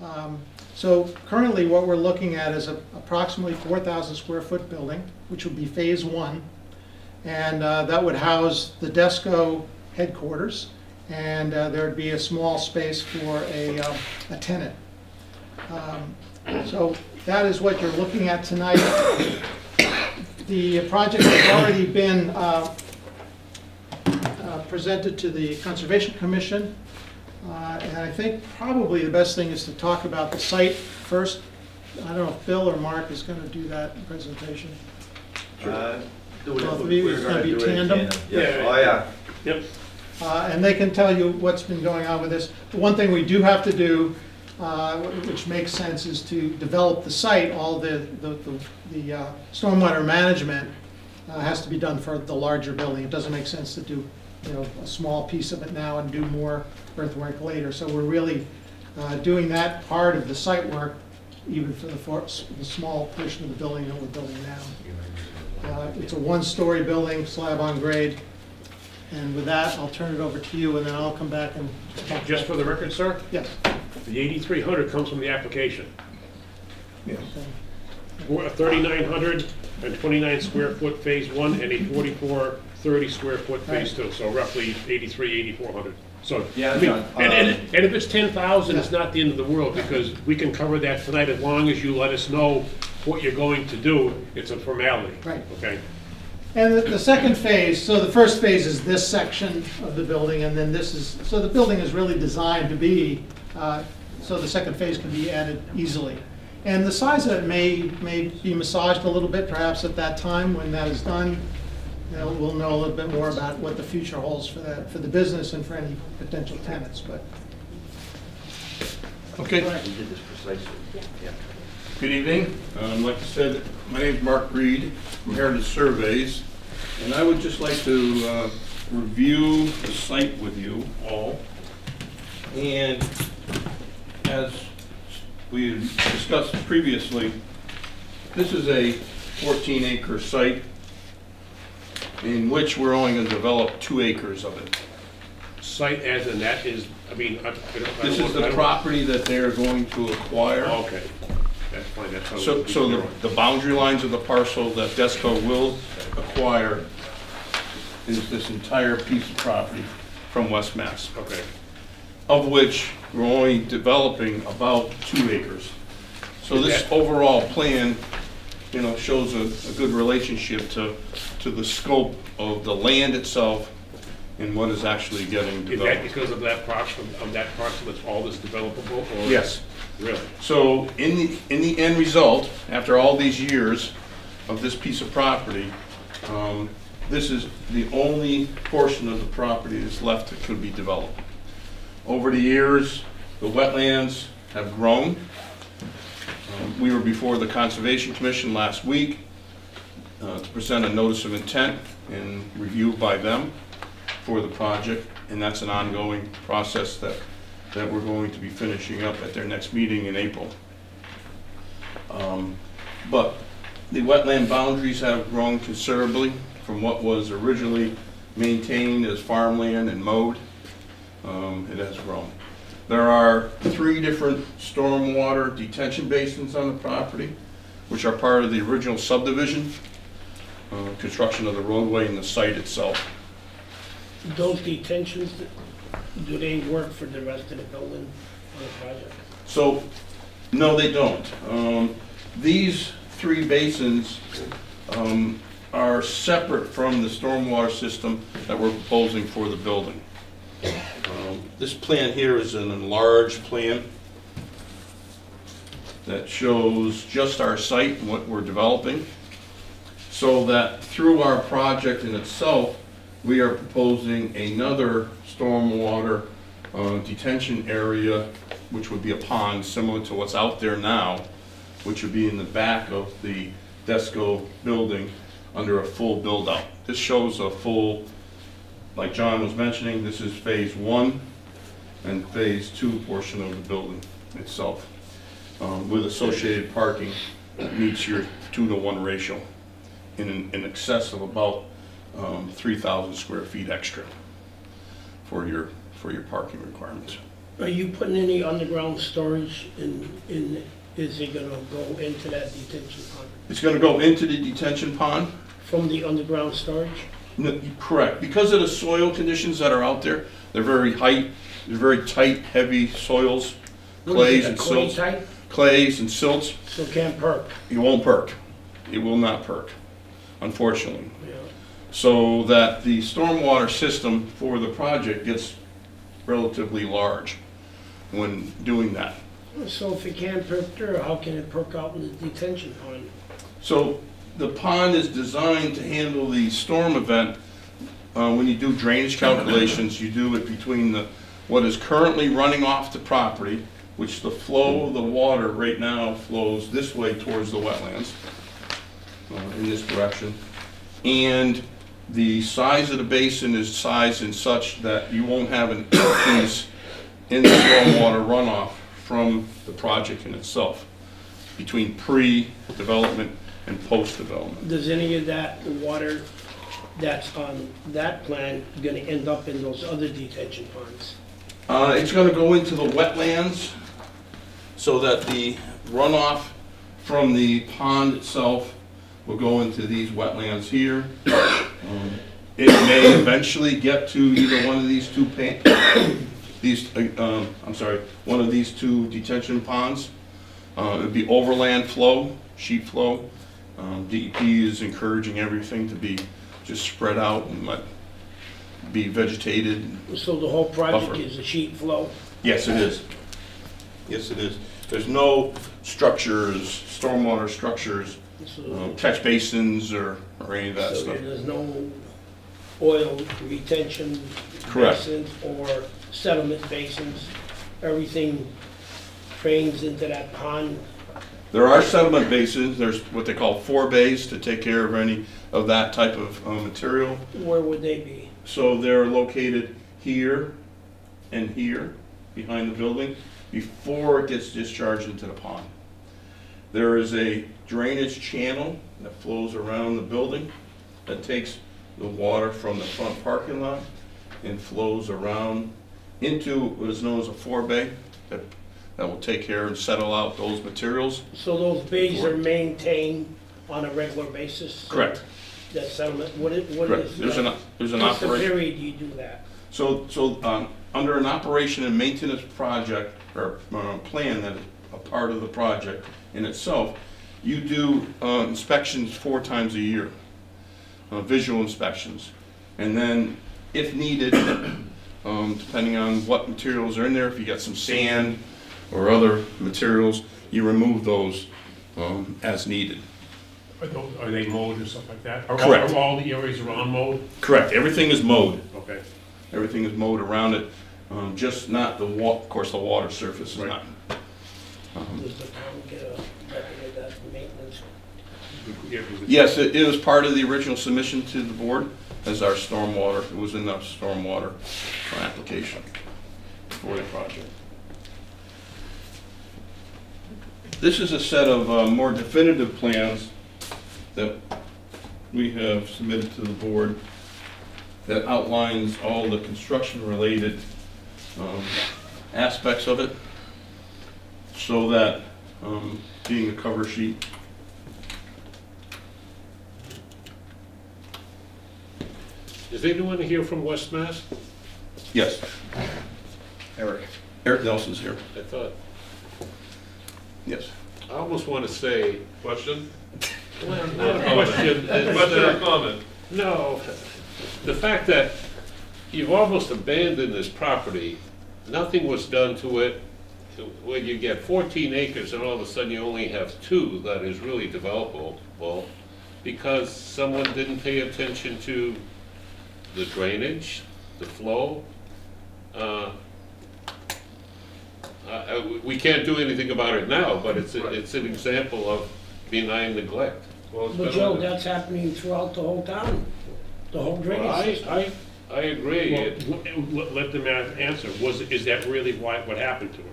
Um, So currently, what we're looking at is a approximately 4,000 square foot building, which would be phase one. And uh, that would house the Desco headquarters, and uh, there'd be a small space for a um, a tenant. Um, So that is what you're looking at tonight. The project has already been uh, uh, presented to the Conservation Commission. Uh, And I think probably the best thing is to talk about the site first. I don't know if Bill or Mark is going to do that presentation. Uh, Both of you, we're it's gonna be do it in tandem? Yes, Yeah. oh, yeah. Yep. Uh, And they can tell you what's been going on with this. The one thing we do have to do, uh, which makes sense, is to develop the site. All the, the, the- the uh, stormwater management uh, has to be done for the larger building. It doesn't make sense to do, you know, a small piece of it now and do more earthwork later. So we're really uh, doing that part of the site work, even for the, for- the small portion of the building that we're building now. Uh, It's a one-story building, slab on grade. And with that, I'll turn it over to you, and then I'll come back and talk. Just for the record, sir, Yes. the 8,300 comes from the application. Okay. We're a 3,900 and 29 square foot phase one and a 44, 30 square foot phase two, so roughly 83, 8,400. So, Yeah, I mean, John, and, and, um, and if it's 10,000, it's not the end of the world, because we can cover that tonight as long as you let us know what you're going to do. It's a formality. Right. Okay? And the, the second phase, so the first phase is this section of the building, and then this is, so the building is really designed to be, uh, so the second phase can be added easily. And the size of it may, may be massaged a little bit perhaps at that time when that is done. You know, we'll know a little bit more about what the future holds for that, for the business and for any potential tenants, but. Okay, We did this precisely. Yeah. good evening. Um, Like I said, my name is Mark Reed from Heritage Surveys, and I would just like to uh, review the site with you all. And as we had discussed previously, this is a 14 acre site in which we're only going to develop two acres of it. Site as in that is, I mean, I, I don't. I don't This is want- I the don't- property that they're going to acquire. Oh, okay, that's fine, that's how. So, so the, the boundary lines of the parcel that Desco will acquire is this entire piece of property from West Mass, Okay, of which we're only developing about two acres. So this overall plan, you know, shows a, a good relationship to, to the scope of the land itself and what is actually getting is that developed. because of that parcel, of that parcel that's all this developable, or? Yes. Really? So in the, in the end result, after all these years of this piece of property, um, this is the only portion of the property that's left that could be developed. Over the years, the wetlands have grown. Um, We were before the Conservation Commission last week uh, to present a notice of intent and review by them for the project, and that's an ongoing process that, that we're going to be finishing up at their next meeting in April. Um, But the wetland boundaries have grown considerably from what was originally maintained as farmland and mowed. Um, it has grown. There are three different stormwater detention basins on the property, which are part of the original subdivision, uh, construction of the roadway and the site itself. Those detentions, do they work for the rest of the building on the project? So, no, they don't. Um, These three basins um, are separate from the stormwater system that we're proposing for the building. Um, This plan here is an enlarged plan that shows just our site and what we're developing, so that through our project in itself, we are proposing another stormwater uh, detention area, which would be a pond similar to what's out there now, which would be in the back of the Desco building under a full build-out. This shows a full, like John was mentioning, this is phase one and phase two portion of the building itself, um, with associated parking that meets your two to one ratio in, in excess of about um, 3,000 square feet extra for your, for your parking requirements. Are you putting any underground storage in, in, is it gonna go into that detention pond? It's gonna go into the detention pond, From the underground storage? No, Correct. Because of the soil conditions that are out there, they're very height, they're very tight, heavy soils, What is clays it, and clay silts. type? Clays and silts, So can't perk, it won't perk. It will not perk, unfortunately. yeah. So that the stormwater system for the project gets relatively large when doing that. So if it can't perk there, how can it perk out in the detention pond? So the pond is designed to handle the storm event. Uh, When you do drainage calculations, you do it between the, what is currently running off the property, which the flow of the water right now flows this way towards the wetlands, uh, in this direction. And the size of the basin is sized in such that you won't have an increase in the stormwater runoff from the project in itself, between pre-development and post-development. Does any of that water that's on that plan gonna end up in those other detention ponds? Uh, it's gonna go into the wetlands so that the runoff from the pond itself will go into these wetlands here. Um, It may eventually get to either one of these two pa, these, uh, um, I'm sorry, one of these two detention ponds. Uh, it'd be overland flow, sheet flow. Um, DEP is encouraging everything to be just spread out and let, be vegetated So the whole project Buffer. is a sheet flow? Yes, it is. Yes, it is. There's no structures, stormwater structures, So um, catch basins or, or any of that so stuff. there's no oil retention Correct. basins or settlement basins? Everything drains into that pond? There are settlement basins, there's what they call forebays to take care of any of that type of uh, material. Where would they be? So they're located here and here, behind the building, before it gets discharged into the pond. There is a drainage channel that flows around the building that takes the water from the front parking lot and flows around into what is known as a forebay that, that will take care and settle out those materials. So those bays are maintained on a regular basis? Correct. That settlement, what is, what Correct. is? There's an, there's an What's the operation. period you do that? So, so, um, under an operation and maintenance project, or, uh, plan that is a part of the project in itself, you do, uh, inspections four times a year, uh, visual inspections. And then, if needed, [COUGHS] um, depending on what materials are in there, if you got some sand or other materials, you remove those, um, as needed. Are those, are they mowed and stuff like that? Are all- Correct. Are all the areas around mowed? Correct, everything is mowed. Okay. Everything is mowed around it, um, just not the wa, of course, the water surface is Right. not. Um, Does the town get a record of that maintenance? Yeah, 'cause it's- Yes, it it was part of the original submission to the board as our stormwater, it was in the stormwater application for the project. This is a set of uh, more definitive plans that we have submitted to the board that outlines all the construction-related um, aspects of it, so that, um, being a cover sheet, Is anyone here from West Mass? yes, Eric. Eric Nelson's here, I thought, yes. I almost want to say, Question? well, not a question. it's, Question or uh, comment? No, the fact that you've almost abandoned this property, nothing was done to it. When you get 14 acres and all of a sudden you only have two that is really developable, because someone didn't pay attention to the drainage, the flow. uh, I- I- We can't do anything about it now, but it's, a- it's an example of benign neglect. Well, it's But been Joe, on the- that's happening throughout the whole town, the whole Well, drainage I, system. I, I agree. Well, It- w- let- let them a- answer, was, is that really why, what happened to it?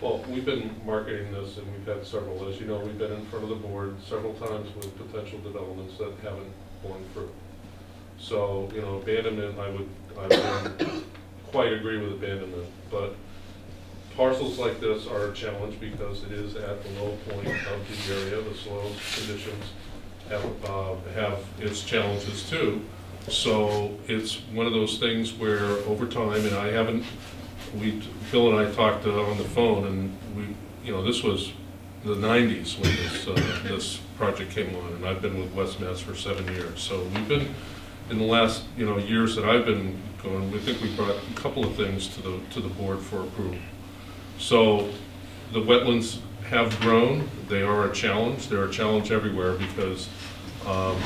Well, we've been marketing this and we've had several, as you know, we've been in front of the board several times with potential developments that haven't borne fruit. So, you know, abandonment, I would, I would [COUGHS] quite agree with abandonment, but parcels like this are a challenge because it is at the low point of the area, the soil conditions have, uh, have its challenges too. So it's one of those things where over time, and I haven't, we, Bill and I talked uh, on the phone and we, you know, this was the nineties when this, uh, this project came on, and I've been with West Mass for seven years. So we've been, in the last, you know, years that I've been going, we think we brought a couple of things to the, to the board for approval. So the wetlands have grown, they are a challenge, they're a challenge everywhere because um,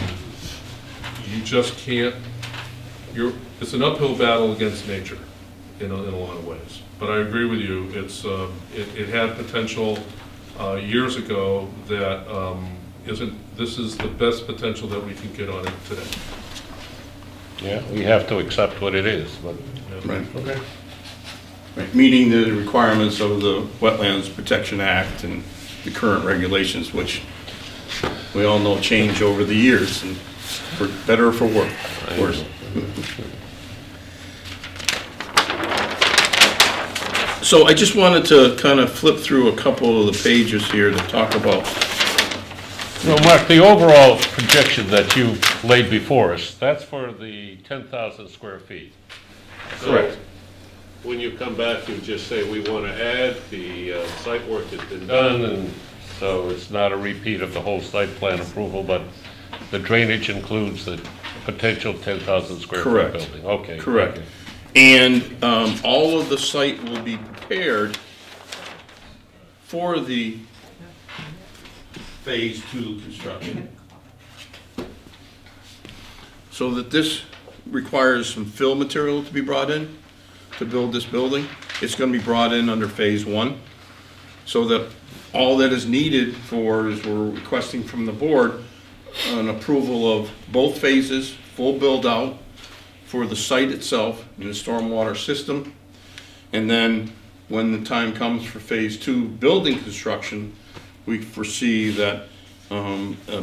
you just can't, you're, it's an uphill battle against nature in a, in a lot of ways. But I agree with you, it's, um, it, it had potential uh, years ago that um, isn't, this is the best potential that we can get on it today. Yeah, we have to accept what it is, but. Right. Okay. Right, meeting the requirements of the Wetlands Protection Act and the current regulations, which we all know change over the years, and for better or for wor- worse. [LAUGHS] So I just wanted to kind of flip through a couple of the pages here to talk about, Well, Mark, the overall projection that you laid before us, that's for the 10,000 square feet. Correct. When you come back, you just say, we want to add, the uh, site work that's been done, and so it's not a repeat of the whole site plan approval, but the drainage includes the potential 10,000 square foot Correct. building. Okay. Correct. And um, all of the site will be prepared for the Phase Two construction. So that this requires some fill material to be brought in to build this building. It's gonna be brought in under Phase One. So that all that is needed for is we're requesting from the board an approval of both phases, full build-out, for the site itself and the stormwater system. And then when the time comes for phase two building construction, we foresee that um, uh,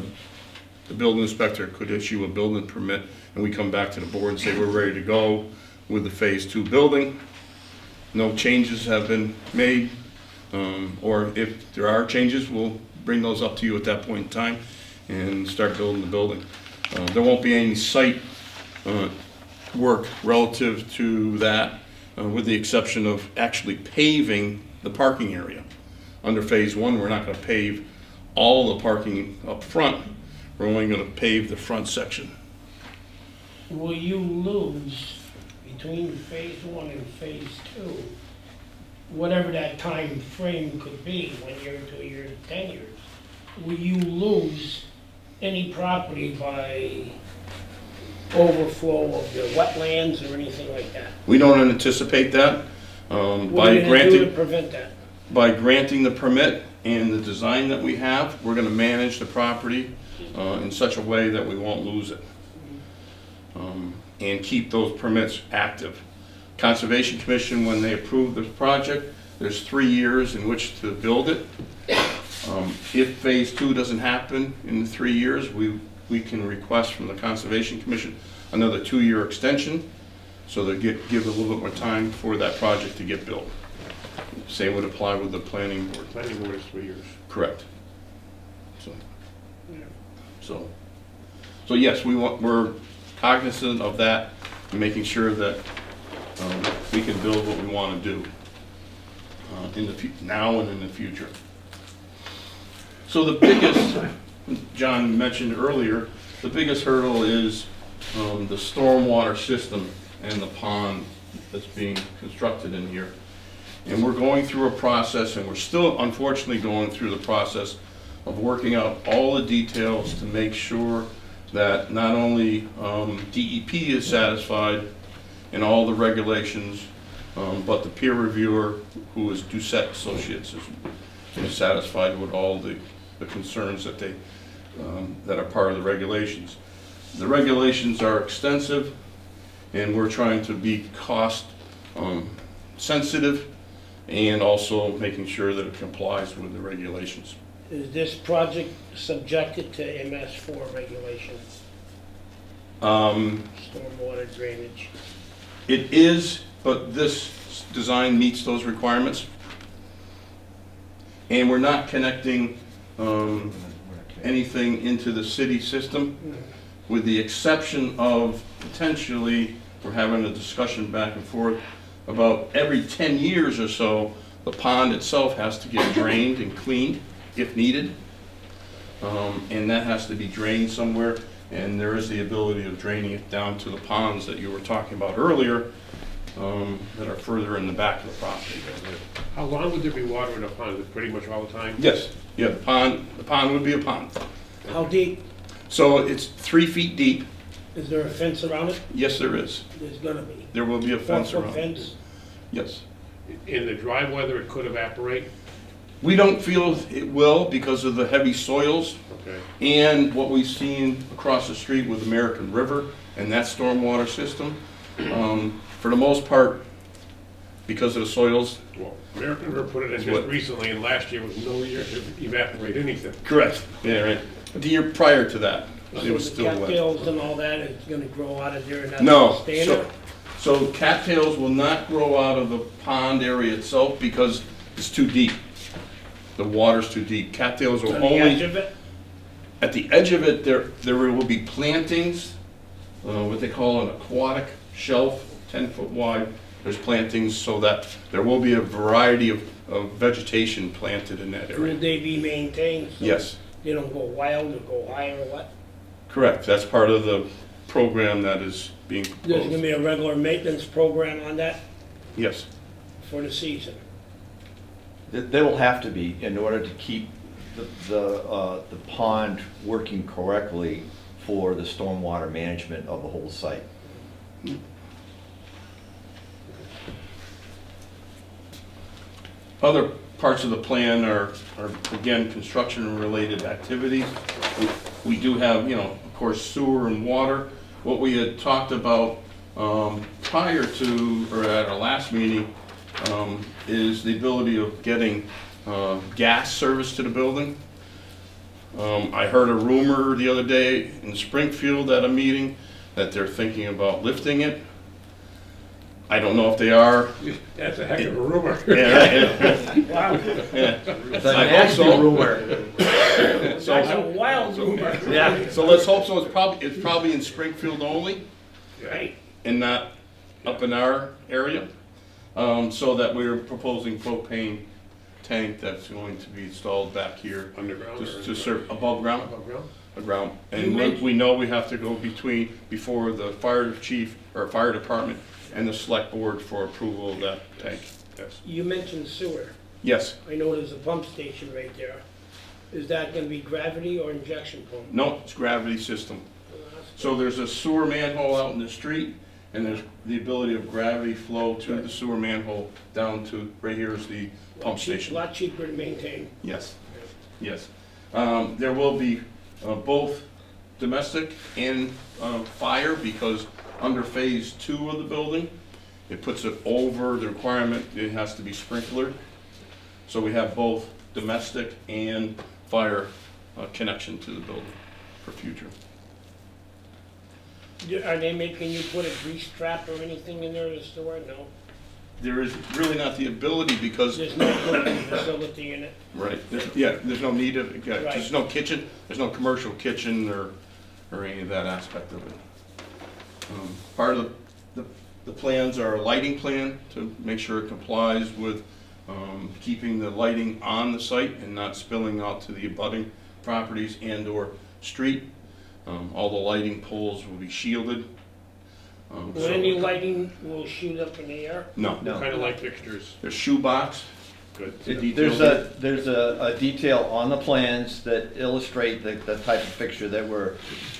the building inspector could issue a building permit and we come back to the board and say we're ready to go with the phase two building. No changes have been made, um, or if there are changes, we'll bring those up to you at that point in time and start building the building. Uh, There won't be any site uh, work relative to that, uh, with the exception of actually paving the parking area. Under phase one, we're not gonna pave all the parking up front, we're only gonna pave the front section. Will you lose between phase one and phase two, whatever that time frame could be, one year, two years, ten years? Will you lose any property by overflow of the wetlands or anything like that? We don't anticipate that. um, What By are you gonna do to granting, prevent that? by granting the permit and the design that we have, we're gonna manage the property uh, in such a way that we won't lose it. Um, And keep those permits active. Conservation Commission, when they approve this project, there's three years in which to build it. Um, If phase two doesn't happen in the three years, we, we can request from the Conservation Commission another two-year extension. so that get, give a little bit more time for that project to get built. Same would apply with the planning board. Planning board is three years. Correct. So, so, so yes, we want, we're cognizant of that, and making sure that, um, we can build what we wanna do, uh, in the now and in the future. So the biggest, John mentioned earlier, the biggest hurdle is, um, the stormwater system and the pond that's being constructed in here. And we're going through a process, and we're still unfortunately going through the process of working out all the details to make sure that not only um, DEP is satisfied in all the regulations, um, but the peer reviewer, who is Doucette Associates, is- is satisfied with all the the concerns that they, um, that are part of the regulations. The regulations are extensive, and we're trying to be cost um, sensitive and also making sure that it complies with the regulations. Is this project subjected to MS four regulations, Um, stormwater drainage? It is, but this s- design meets those requirements. And we're not connecting um, anything into the city system, with the exception of potentially, we're having a discussion back and forth about every 10 years or so, the pond itself has to get drained and cleaned if needed. Um, And that has to be drained somewhere, and there is the ability of draining it down to the ponds that you were talking about earlier, um, that are further in the back of the property. How long would there be water in a pond? Is it pretty much all the time? Yes, yeah, the pond, the pond would be a pond. How deep? So it's three feet deep. Is there a fence around it? Yes, there is. There's gonna be. There will be a fence Four-foot around it. fence? Yes. In the dry weather, it could evaporate? We don't feel it will because of the heavy soils Okay. and what we've seen across the street with American River and that stormwater system. Um, For the most part, because of the soils. Well, American River put it in It's just recently, and last year was no year to evaporate anything. Correct. Yeah, right. The year prior to that, So it was the still wet. cattails and all that is gonna grow out of there and that's No, staying so, there? so cattails will not grow out of the pond area itself because it's too deep. The water's too deep. Cattails will On the edge only, of it? at the edge of it, there, there will be plantings, uh, what they call an aquatic shelf, ten foot wide. There's plantings so that there will be a variety of, of vegetation planted in that area. Will they be maintained? so Yes, They don't go wild or go high or what? correct. That's part of the program that is being There's gonna proposed. be a regular maintenance program on that Yes. for the season? Th- There will have to be, in order to keep the, the, uh, the pond working correctly for the stormwater management of the whole site. Other parts of the plan are, are again, construction-related activities. We- We do have, you know, of course, sewer and water. What we had talked about um, prior to, or at our last meeting, um, is the ability of getting uh, gas service to the building. Um, I heard a rumor the other day in Springfield at a meeting that they're thinking about lifting it. I don't know if they are. [LAUGHS] That's a heck of a rumor. [LAUGHS] Yeah, right, [LAUGHS] Wow, yeah. It's I hope so. rumor. [COUGHS] that's a wild rumor. Yeah, so let's hope so. It's probably, it's probably in Springfield only Right. and not up in our area. Um, so that we're proposing propane tank that's going to be installed back here Underground or? to, to serve above ground, Above ground? ground. And we, we know we have to go between, before the fire chief or fire department and the select board for approval of that tank. Yes. You mentioned sewer. Yes, I know there's a pump station right there. Is that gonna be gravity or injection pump? no, it's gravity system. So there's a sewer manhole out in the street, and there's the ability of gravity flow to the sewer manhole down to, right here is the pump Cheap- station. Lot cheaper to maintain. Yes, yes. Um, there will be, uh, both domestic and, uh, fire, because under phase two of the building, it puts it over the requirement, it has to be sprinklered. So we have both domestic and fire, uh, connection to the building for future. Are they making you put a grease trap or anything in there to store it? No? There is really not the ability because, There's no cooking facility in it? right, there's, yeah, there's no need of, yeah, Right. there's no kitchen, there's no commercial kitchen or, or any of that aspect of it. Um, Part of the, the, the plans are a lighting plan to make sure it complies with, um, keeping the lighting on the site and not spilling out to the abutting properties and or street. Um, all the lighting poles will be shielded. Um, Will so- any lighting will shoot up in the air? No. What kind of light fixtures? There's shoebox. Good. The There's details a, there's a, a detail on the plans that illustrate the, the type of fixture that we're,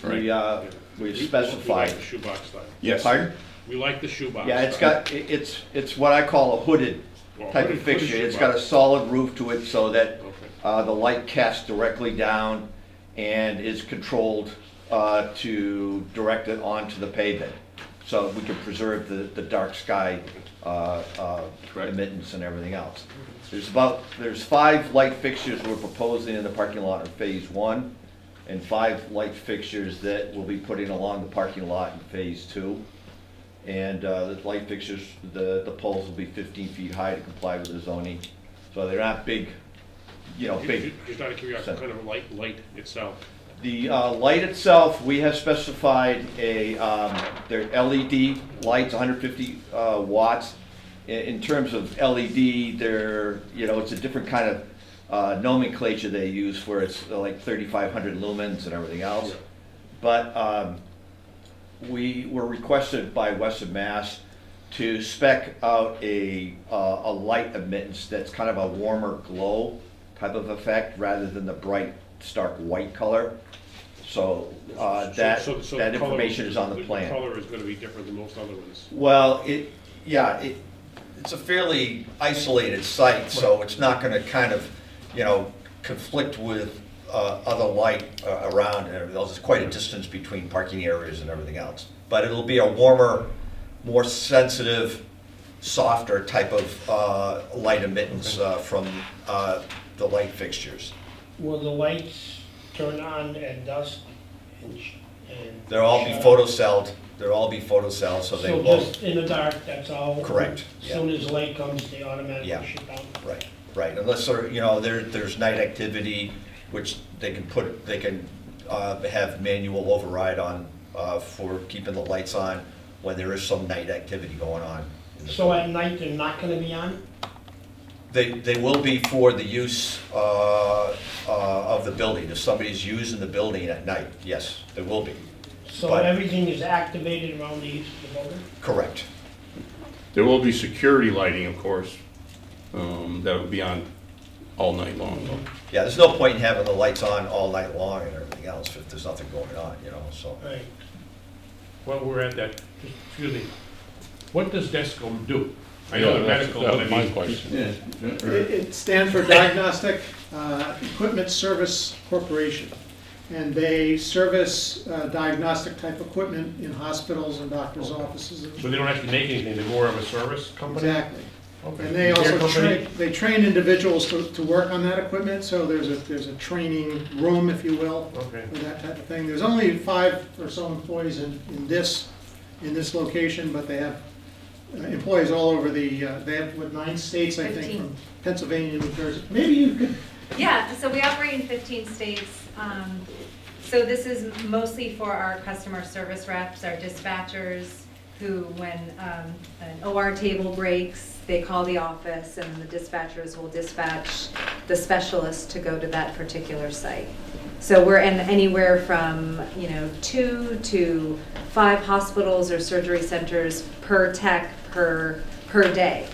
we, uh, we We specified. like the shoebox style. Yes. Pardon? We like the shoebox. Yeah, it's style. got, it- it's, it's what I call a hooded Well, type hooded- of hooded fixture. It's got a shoebox. solid roof to it so that, Okay. uh, the light casts directly down and is controlled, uh, to direct it onto the pavement. So we can preserve the, the dark sky, uh, uh, Correct. and everything else. There's about, there's five light fixtures we're proposing in the parking lot in phase one, and five light fixtures that we'll be putting along the parking lot in phase two. And, uh, the light fixtures, the, the poles will be fifteen feet high to comply with the zoning, so they're not big, you know, big. Just out of curiosity, kind of light, light itself? The uh, light itself, we have specified a, um, they're LED lights, 150 uh, watts. In- In terms of LED, they're, you know, it's a different kind of uh, nomenclature they use for it's uh, like 3,500 lumens and everything else. But um, we were requested by Western Mass to spec out a, uh, a light emittance that's kind of a warmer glow type of effect rather than the bright stark white color. So uh, that, so- so that color- information is on the plan. The color is gonna be different than most other ones. Well, it, yeah, it, it's a fairly isolated site, so it's not gonna kind of, you know, conflict with, uh, other light uh, around and everything else. There's quite a distance between parking areas and everything else. But it'll be a warmer, more sensitive, softer type of, uh, light emittance, uh, from, uh, the light fixtures. Will the lights turn on at dusk and? sh- and They'll all be shut off? photocelled, they'll all be photocelled, so they So won't. just in the dark, that's all? Correct, As yeah. Soon as light comes, they automatically Yeah. shut down? Right, right, unless, there, you know, there, there's night activity, which they can put, they can, uh, have manual override on, uh, for keeping the lights on when there is some night activity going on. in the So at night, they're not gonna be on? They, they will be for the use, uh, uh, of the building, if somebody's using the building at night, yes, there will be, So But- everything is activated around the east of the building? correct. There will be security lighting, of course, um, that will be on all night long, though. Yeah, there's no point in having the lights on all night long and everything else if there's nothing going on, you know, so. Right. While we're at that, just, excuse me, what does DESCO do? I know Yeah, the medical, that but I was my mean. question. It it stands for Diagnostic uh, Equipment Service Corporation. And they service uh, diagnostic type equipment in hospitals and doctors' offices. So they don't actually make anything, they're more of a service company? Exactly. Okay. And they Care also company? train, they train individuals to, to work on that equipment, so there's a, there's a training room, if you will, Okay. for that type of thing. There's only five or so employees in, in this, in this location, but they have employees all over the, uh, they have, what, nine states, I think, from Pennsylvania, New Jersey. Maybe you could, Yeah, so we operate in 15 states. Um, So this is mostly for our customer service reps, our dispatchers, who, when um, an OR table breaks, they call the office, and the dispatchers will dispatch the specialist to go to that particular site. So we're in anywhere from, you know, two to five hospitals or surgery centers per tech per, per day.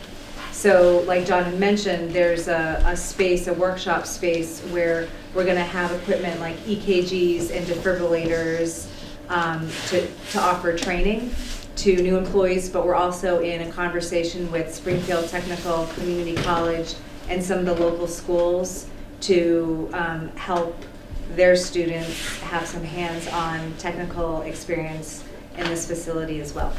So like John had mentioned, there's a, a space, a workshop space where we're gonna have equipment like EKGs and defibrillators um, to, to offer training to new employees, but we're also in a conversation with Springfield Technical Community College and some of the local schools to um, help their students have some hands-on technical experience in this facility as well.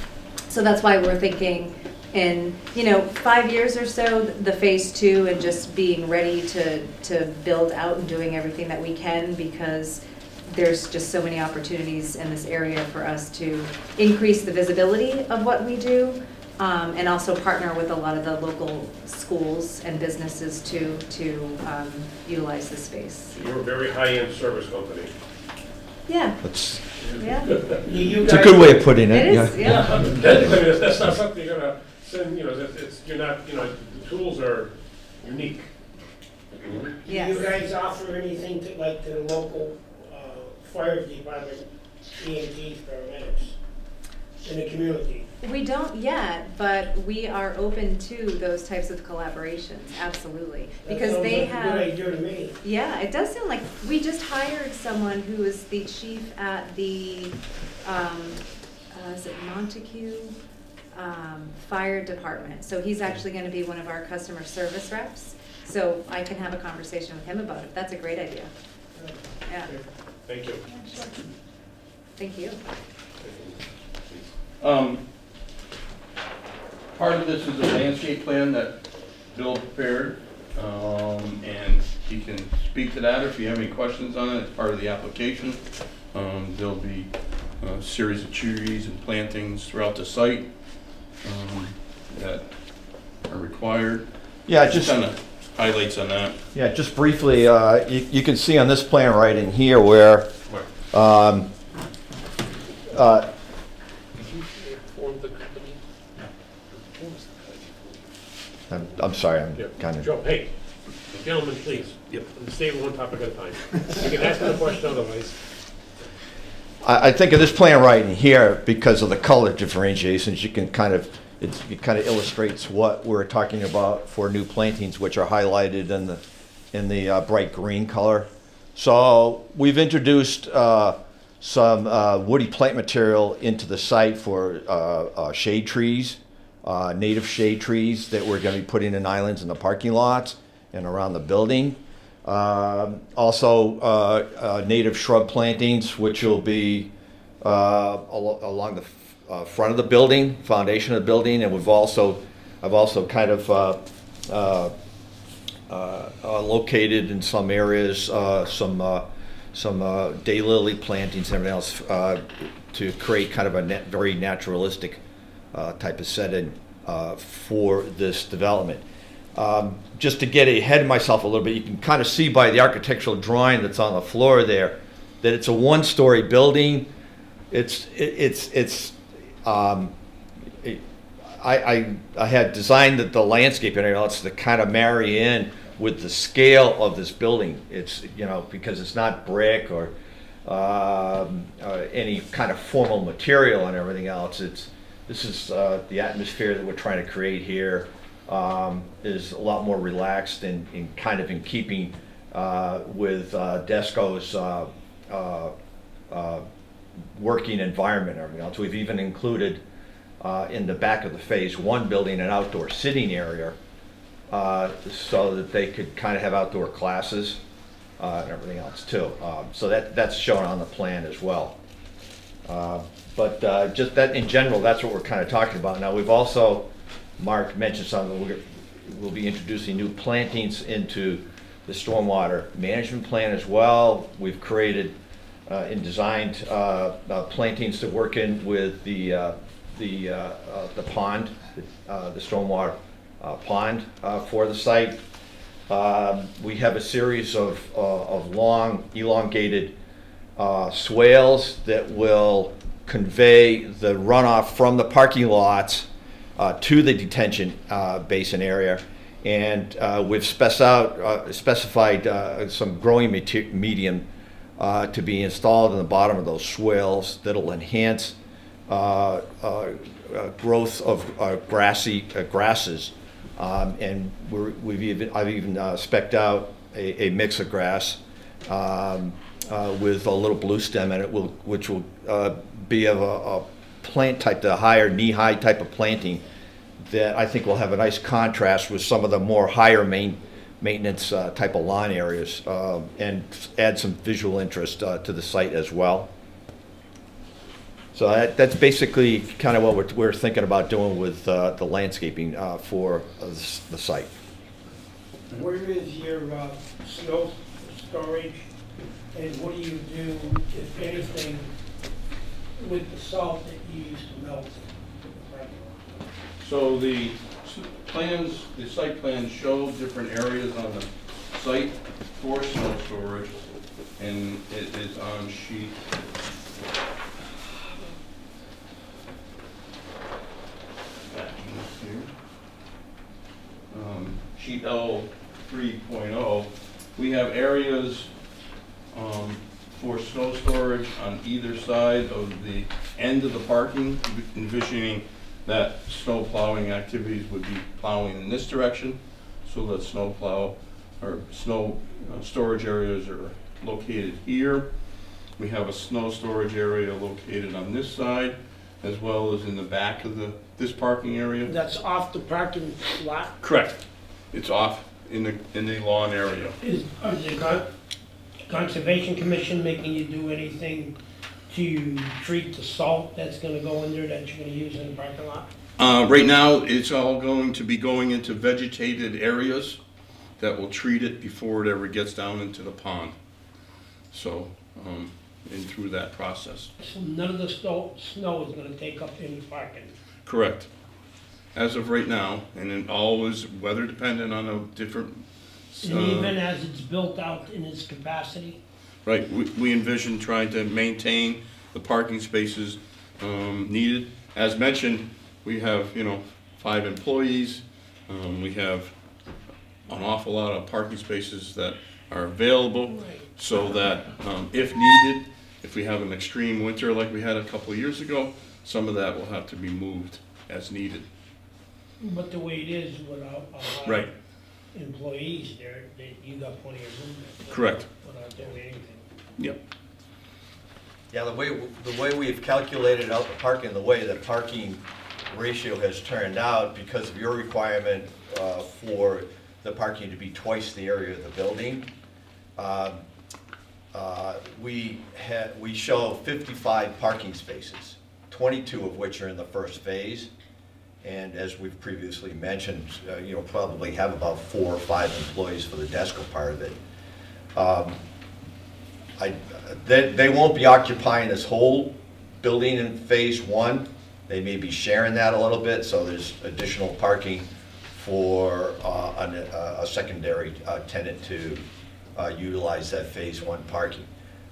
So that's why we're thinking in, you know, five years or so, the phase two and just being ready to, to build out and doing everything that we can because there's just so many opportunities in this area for us to increase the visibility of what we do, um, and also partner with a lot of the local schools and businesses to, to um, utilize the space. You're a very high-end service company. Yeah, That's, yeah. You- you it's a good way of putting It it, is, yeah. yeah. [LAUGHS] I mean, that's, that's not something you're gonna send, you know, it's, it's, you're not, you know, the tools are unique. Do Yes. you guys offer anything to, like, to the local, uh, fire department, EMTs, paramedics in the community? We don't yet, but we are open to those types of collaborations, absolutely. That Because sounds they like a have. Good idea to me. Yeah, it does sound like, we just hired someone who is the chief at the, um, uh, is it Montague? Um, Fire Department. So he's actually gonna be one of our customer service reps. So I can have a conversation with him about it. That's a great idea. Yeah, Thank you. thank you. Um, Part of this is a landscape plan that Bill prepared, um, and he can speak to that if you have any questions on it, it's part of the application. Um, There'll be a series of trees and plantings throughout the site um, that are required. Yeah, just- Kind of highlights on that. Yeah, just briefly, uh, you, you can see on this plan right in here where, um, uh, Form the company. I'm, I'm sorry, I'm Yeah, kind of. Joe, hey, gentlemen, please. Yep. Stay with one topic at a time. You can ask me a question otherwise. I, I think of this plan right in here, because of the color differentiations, you can kind of, it's, it kind of illustrates what we're talking about for new plantings, which are highlighted in the, in the uh, bright green color. So we've introduced uh, some uh, woody plant material into the site for uh, uh, shade trees, uh, native shade trees that we're going to be putting in islands in the parking lots and around the building. Um, Also, uh, uh, native shrub plantings, which will be uh, al- along the uh, front of the building, foundation of the building, and we've also, I've also kind of uh, uh, uh, uh, located in some areas, uh, some, uh, some uh, daylily plantings and everything else uh, to create kind of a very naturalistic uh, type of setting uh, for this development. Um, Just to get ahead of myself a little bit, you can kind of see by the architectural drawing that's on the floor there, that it's a one-story building. It's, it- it's, it's, um, it- I, I, I had designed the, the landscape and else to kind of marry in with the scale of this building. It's, you know, because it's not brick or, um, any kind of formal material and everything else. It's, this is, uh, the atmosphere that we're trying to create here, um, is a lot more relaxed and, and kind of in keeping, uh, with, uh, Desco's, uh, uh, uh, working environment and everything else. We've even included in the back of the Phase One building an outdoor sitting area so that they could kind of have outdoor classes and everything else too. Um, So that, that's shown on the plan as well. But uh, just that, in general, that's what we're kind of talking about. Now, we've also, Mark mentioned something, we're- we'll be introducing new plantings into the stormwater management plan as well. We've created uh, and designed uh, uh, plantings to work in with the, uh, the, uh, uh, the pond, the stormwater pond for the site. Um, We have a series of, of long elongated swales that will convey the runoff from the parking lots uh, to the detention uh, basin area. And uh, we've spec out, uh, specified uh, some growing medium uh, to be installed in the bottom of those swales that'll enhance growth of grassy grasses. Um, And we're, we've even, I've even uh, spec'd out a, a mix of grass um, with a little blue stem in it, will, which will be of a, a plant type, the higher knee-high type of planting that I think will have a nice contrast with some of the more higher main, maintenance uh, type of lawn areas um, and add some visual interest uh, to the site as well. So that, that's basically kind of what we're, we're thinking about doing with uh, the landscaping uh, for uh, the site. Where is your uh, snow storage And what do you do, if anything, with the salt that you use to melt? So the plans, the site plans show different areas on the site for snow storage, and it is on sheet. Um, Sheet L three oh. we have areas, um, for snow storage on either side of the end of the parking, envisioning that snow plowing activities would be plowing in this direction, so that snow plow, or snow uh, storage areas are located here. We have a snow storage area located on this side, as well as in the back of the, this parking area. That's off the parking lot? Correct. It's off in the, in the lawn area. Is, are the Con- Conservation Commission making you do anything to treat the salt that's gonna go in there that you're gonna use in the parking lot? Uh, right now, it's all going to be going into vegetated areas that will treat it before it ever gets down into the pond. So, um, and through that process. So none of the snow, snow is gonna take up any parking? Correct. As of right now, and it all is weather dependent on a different. And uh, even as it's built out in its capacity? Right, we, we envision trying to maintain the parking spaces, um, needed. As mentioned, we have, you know, five employees, um, we have an awful lot of parking spaces that are available, so that, um, if needed, if we have an extreme winter like we had a couple of years ago, some of that will have to be moved as needed. But the way it is without a lot Right. Of employees there, that you got plenty of room there. Correct. Without doing anything. Yep. Yeah, the way, the way we've calculated out the parking, the way the parking ratio has turned out, because of your requirement uh, for the parking to be twice the area of the building, um, uh, we had, we show 55 parking spaces, 22 of which are in the first phase. And as we've previously mentioned, uh, you know, probably have about four or five employees for the DESCO part of it. Um, I, they, they won't be occupying this whole building in phase one. They may be sharing that a little bit, so there's additional parking for uh, an- a, a secondary uh, tenant to uh, utilize that phase one parking.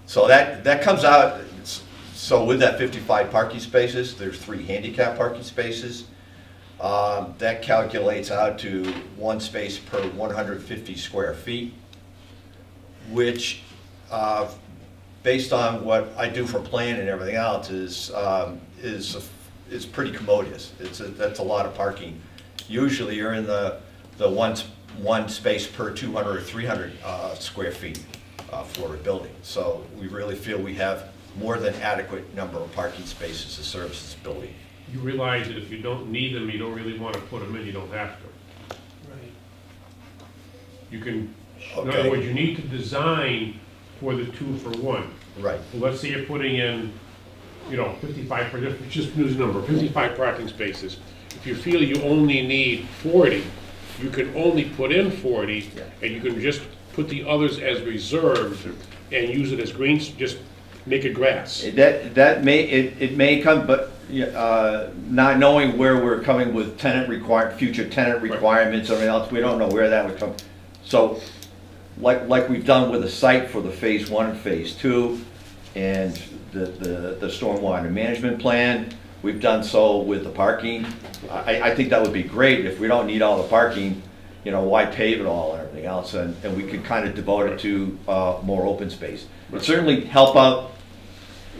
So that, that comes out, so with that 55 parking spaces, there's three handicap parking spaces. Um, That calculates out to one space per 150 square feet, which, uh, based on what I do for planning and everything else, is, um, is, is pretty commodious. It's, a- that's a lot of parking. Usually you're in the, the one, one space per 200 or 300 uh, square feet uh, for a building. So we really feel we have more than adequate number of parking spaces to service this building. You realize that if you don't need them, you don't really want to put them in, you don't have to. Right. You can, in other Okay. words, you need to design for the two for one. Right. Well, let's say you're putting in, you know, fifty-five, per- just- just use a number, fifty-five parking spaces. If you feel you only need forty, you can only put in forty, and you can just put the others as reserved and use it as greens, just make it grass. That, that may, it, it may come, but, yeah, uh, not knowing where we're coming with tenant require, future tenant requirements or anything else, we don't know where that would come. So, like, like we've done with the site for the phase one and phase two, and the, the, the stormwater management plan, we've done so with the parking. I, I think that would be great, if we don't need all the parking, you know, why pave it all and everything else, and, and we could kind of devote it to, uh, more open space. It'd certainly help out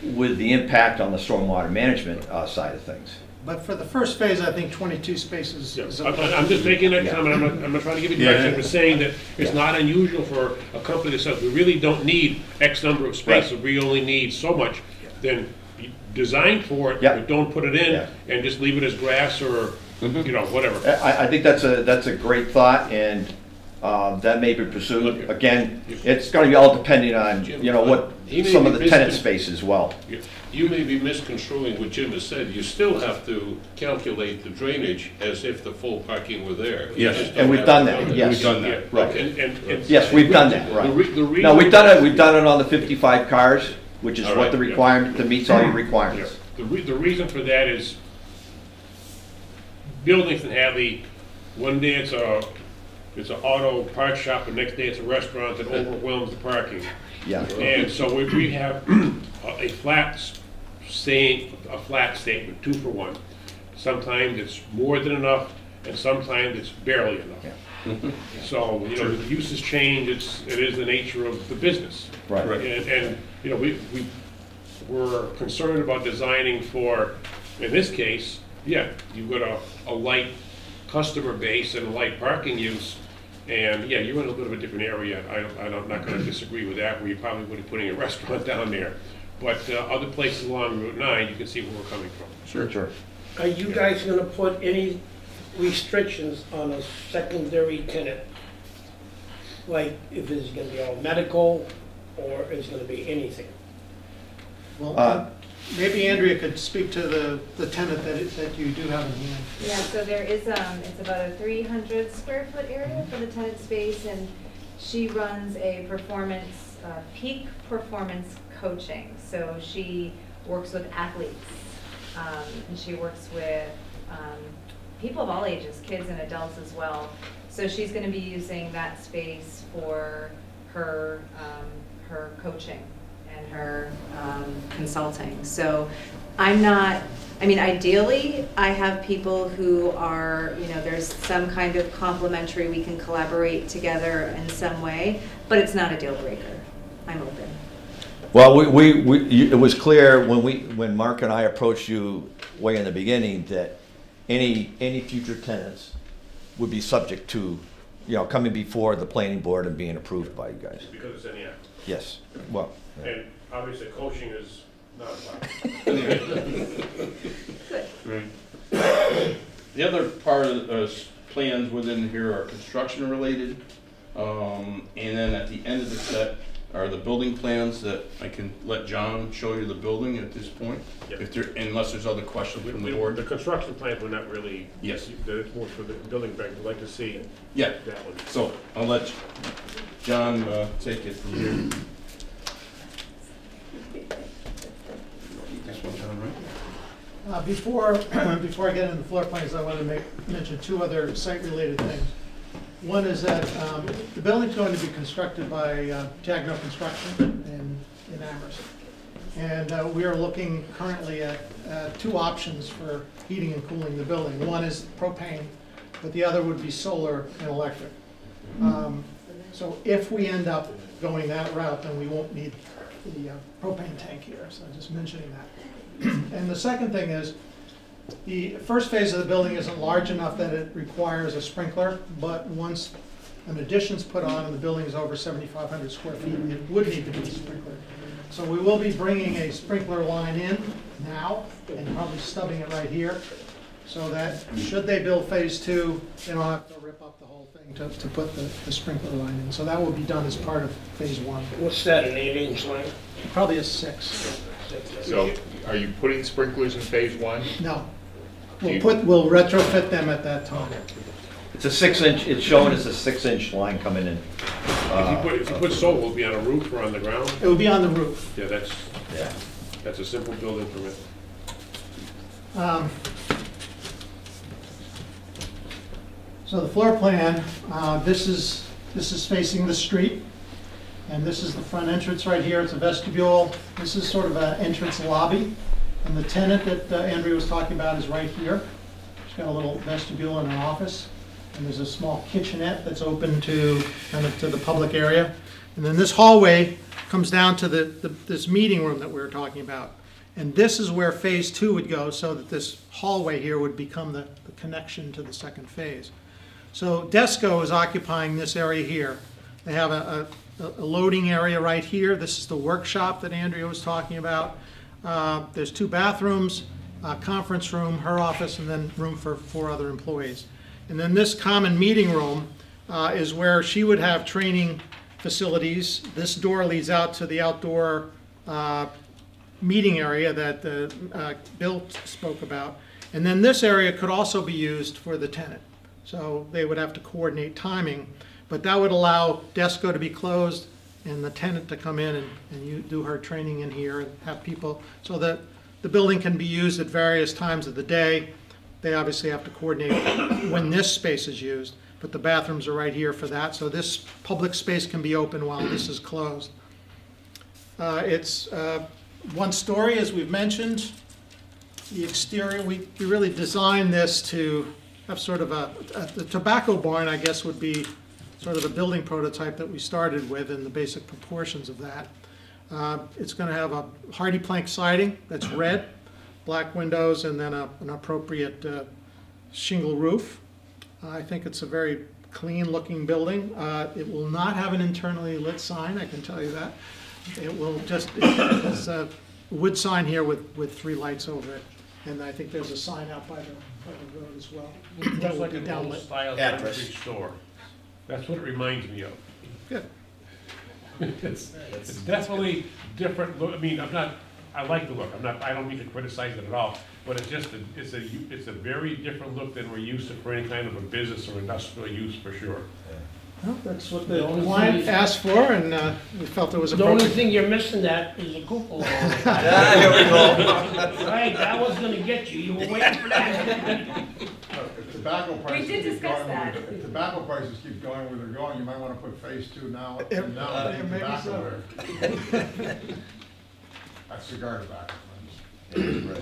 with the impact on the stormwater management, uh, side of things. But for the first phase, I think 22 spaces is. I'm, I'm just making that comment, I'm not, I'm not trying to give you direction, I'm saying that it's not unusual for a company that says, we really don't need X number of spaces, we only need so much, then you design for it, but don't put it in, and just leave it as grass or, you know, whatever. I, I think that's a, that's a great thought, and uh, that may be pursued. Again, it's gonna be all depending on, you know, what, some of the tenant miscon- space as well. You- You may be misconstruing what Jim has said. You still have to calculate the drainage as if the full parking were there. You Yes. just And don't we've have done that, yes. We've done that. Right. And, and, and. Yes, we've done that, The right. re- the reason. No, we've done it, we've done it on the fifty-five cars, which is All what right, the yeah. requirement, that meets all your Yeah. requirements. The re, the reason for that is buildings in Hadley, one day it's a, it's an auto parts shop, and next day it's a restaurant that overwhelms the parking. Yeah. And so we, we have a a flat s- saying, a flat statement, two for one. Sometimes it's more than enough, and sometimes it's barely enough. [LAUGHS] So, you know, the uses change, it's, it is the nature of the business. Right. Right. And, and, you know, we, we, we're concerned about designing for, in this case, yeah, you've got a, a light customer base and light parking use, and, yeah, you're in a little bit of a different area, I, I'm not gonna disagree with that, where you probably would be putting a [LAUGHS] restaurant down there. But, uh, other places along Route nine, you can see where we're coming from. Sure. Sure. Are you guys gonna put any restrictions on a secondary tenant? Like if it's gonna be all medical, or is it gonna be anything? Well, Uh, maybe Andrea could speak to the, the tenant that, it- that you do have in hand. Yeah, so there is, um, it's about a three hundred square foot area for the tenant space, and she runs a performance, uh, peak performance coaching. So she works with athletes, um, and she works with, um, people of all ages, kids and adults as well. So she's gonna be using that space for her, um, her coaching and her, um, consulting. So I'm not, I mean, ideally, I have people who are, you know, there's some kind of complementary, we can collaborate together in some way, but it's not a deal breaker. I'm open. Well, we, we, we, you- it was clear when we, when Mark and I approached you way in the beginning that any, any future tenants would be subject to, you know, coming before the planning board and being approved by you guys. Because it's in the act. Yes, well, And obviously, coaching is not a [LAUGHS] problem. Right. The other part of the uh, plans within here are construction related. Um, and then at the end of the set are the building plans that I can let John show you the building at this point. Yep. If there, unless there's other questions We- from we- the board. The construction plans were not really. Yes. It's more for the building bank, we'd like to see Yeah, that one. so I'll let John, uh, take it from here. John, right? Uh, Before, [CLEARS THROAT] before I get into the floor plans, I want to make, mention two other site-related things. One is that um, the building's going to be constructed by uh, Jagno Construction in, in Amherst. And uh, we are looking currently at uh, two options for heating and cooling the building. One is propane, but the other would be solar and electric. Um, So if we end up going that route, then we won't need the uh, propane tank here, so I'm just mentioning that. And the second thing is, the first phase of the building isn't large enough that it requires a sprinkler, but once an addition's put on and the building is over 7,500 square feet, it would need to be sprinkled. So we will be bringing a sprinkler line in now and probably stubbing it right here, so that should they build phase two, they don't have to rip up the whole thing to, to put the, the sprinkler line in. So that will be done as part of phase one, What's that, an eight inch line? probably a six. So are you putting sprinklers in phase one? No. We'll put, we'll retrofit them at that time. it's a six inch, it's showing as a six inch line coming in. If you Uh, put, if you put solar, will it be on a roof or on the ground? It will be on the roof. Yeah, that's, Yeah. that's a simple building permit. Um, So the floor plan, uh, this is, this is facing the street, and this is the front entrance right here, it's a vestibule. This is sort of an entrance lobby, and the tenant that uh, Andrea was talking about is right here. She's got a little vestibule and an office, and there's a small kitchenette that's open to, kind of to the public area. And then this hallway comes down to the, the- this meeting room that we were talking about. And this is where phase two would go, so that this hallway here would become the, the connection to the second phase. So Desco is occupying this area here. They have a, a, a loading area right here. This is the workshop that Andrea was talking about. Uh, there's two bathrooms, a conference room, her office, and then room for four other employees. And then this common meeting room uh, is where she would have training facilities. This door leads out to the outdoor uh, meeting area that uh, Bill spoke about. And then this area could also be used for the tenant. So they would have to coordinate timing. But that would allow Desco to be closed and the tenant to come in and, and you do her training in here and have people, so that the building can be used at various times of the day. They obviously have to coordinate when this space is used, but the bathrooms are right here for that, so this public space can be open while this is closed. Uh, It's uh, one story, as we've mentioned. The exterior, we, we really designed this to have sort of a, a- the tobacco barn, I guess, would be sort of the building prototype that we started with and the basic proportions of that. Uh, It's going to have a hardy plank siding that's red, black windows, and then a- an appropriate uh, shingle roof. I think it's a very clean-looking building. Uh, It will not have an internally lit sign, I can tell you that. It will just, it's a wood sign here with, with three lights over it. And I think there's a sign out by the, by the road as well. That Looks will like be downlit. style Address. country store. That's what it reminds me of. Good. [LAUGHS] It's, it's definitely different look, I mean, I'm not, I like the look, I'm not, I don't mean to criticize it at all, but it's just, a- it's a. it's a very different look than we're used to for any kind of a business or industrial use for sure. Well, That's what The the only client thing- asked for, and uh, we felt it was The only appropriate. thing you're missing that is a cupola. [LAUGHS] Ah, here we go. Right, that was gonna get you, you were waiting for that. If tobacco prices did keep discuss going where- that. If tobacco prices keep going where they're going, you might wanna put phase two now, and now, uh, maybe tobacco so. there. [LAUGHS] That's cigar tobacco. friends.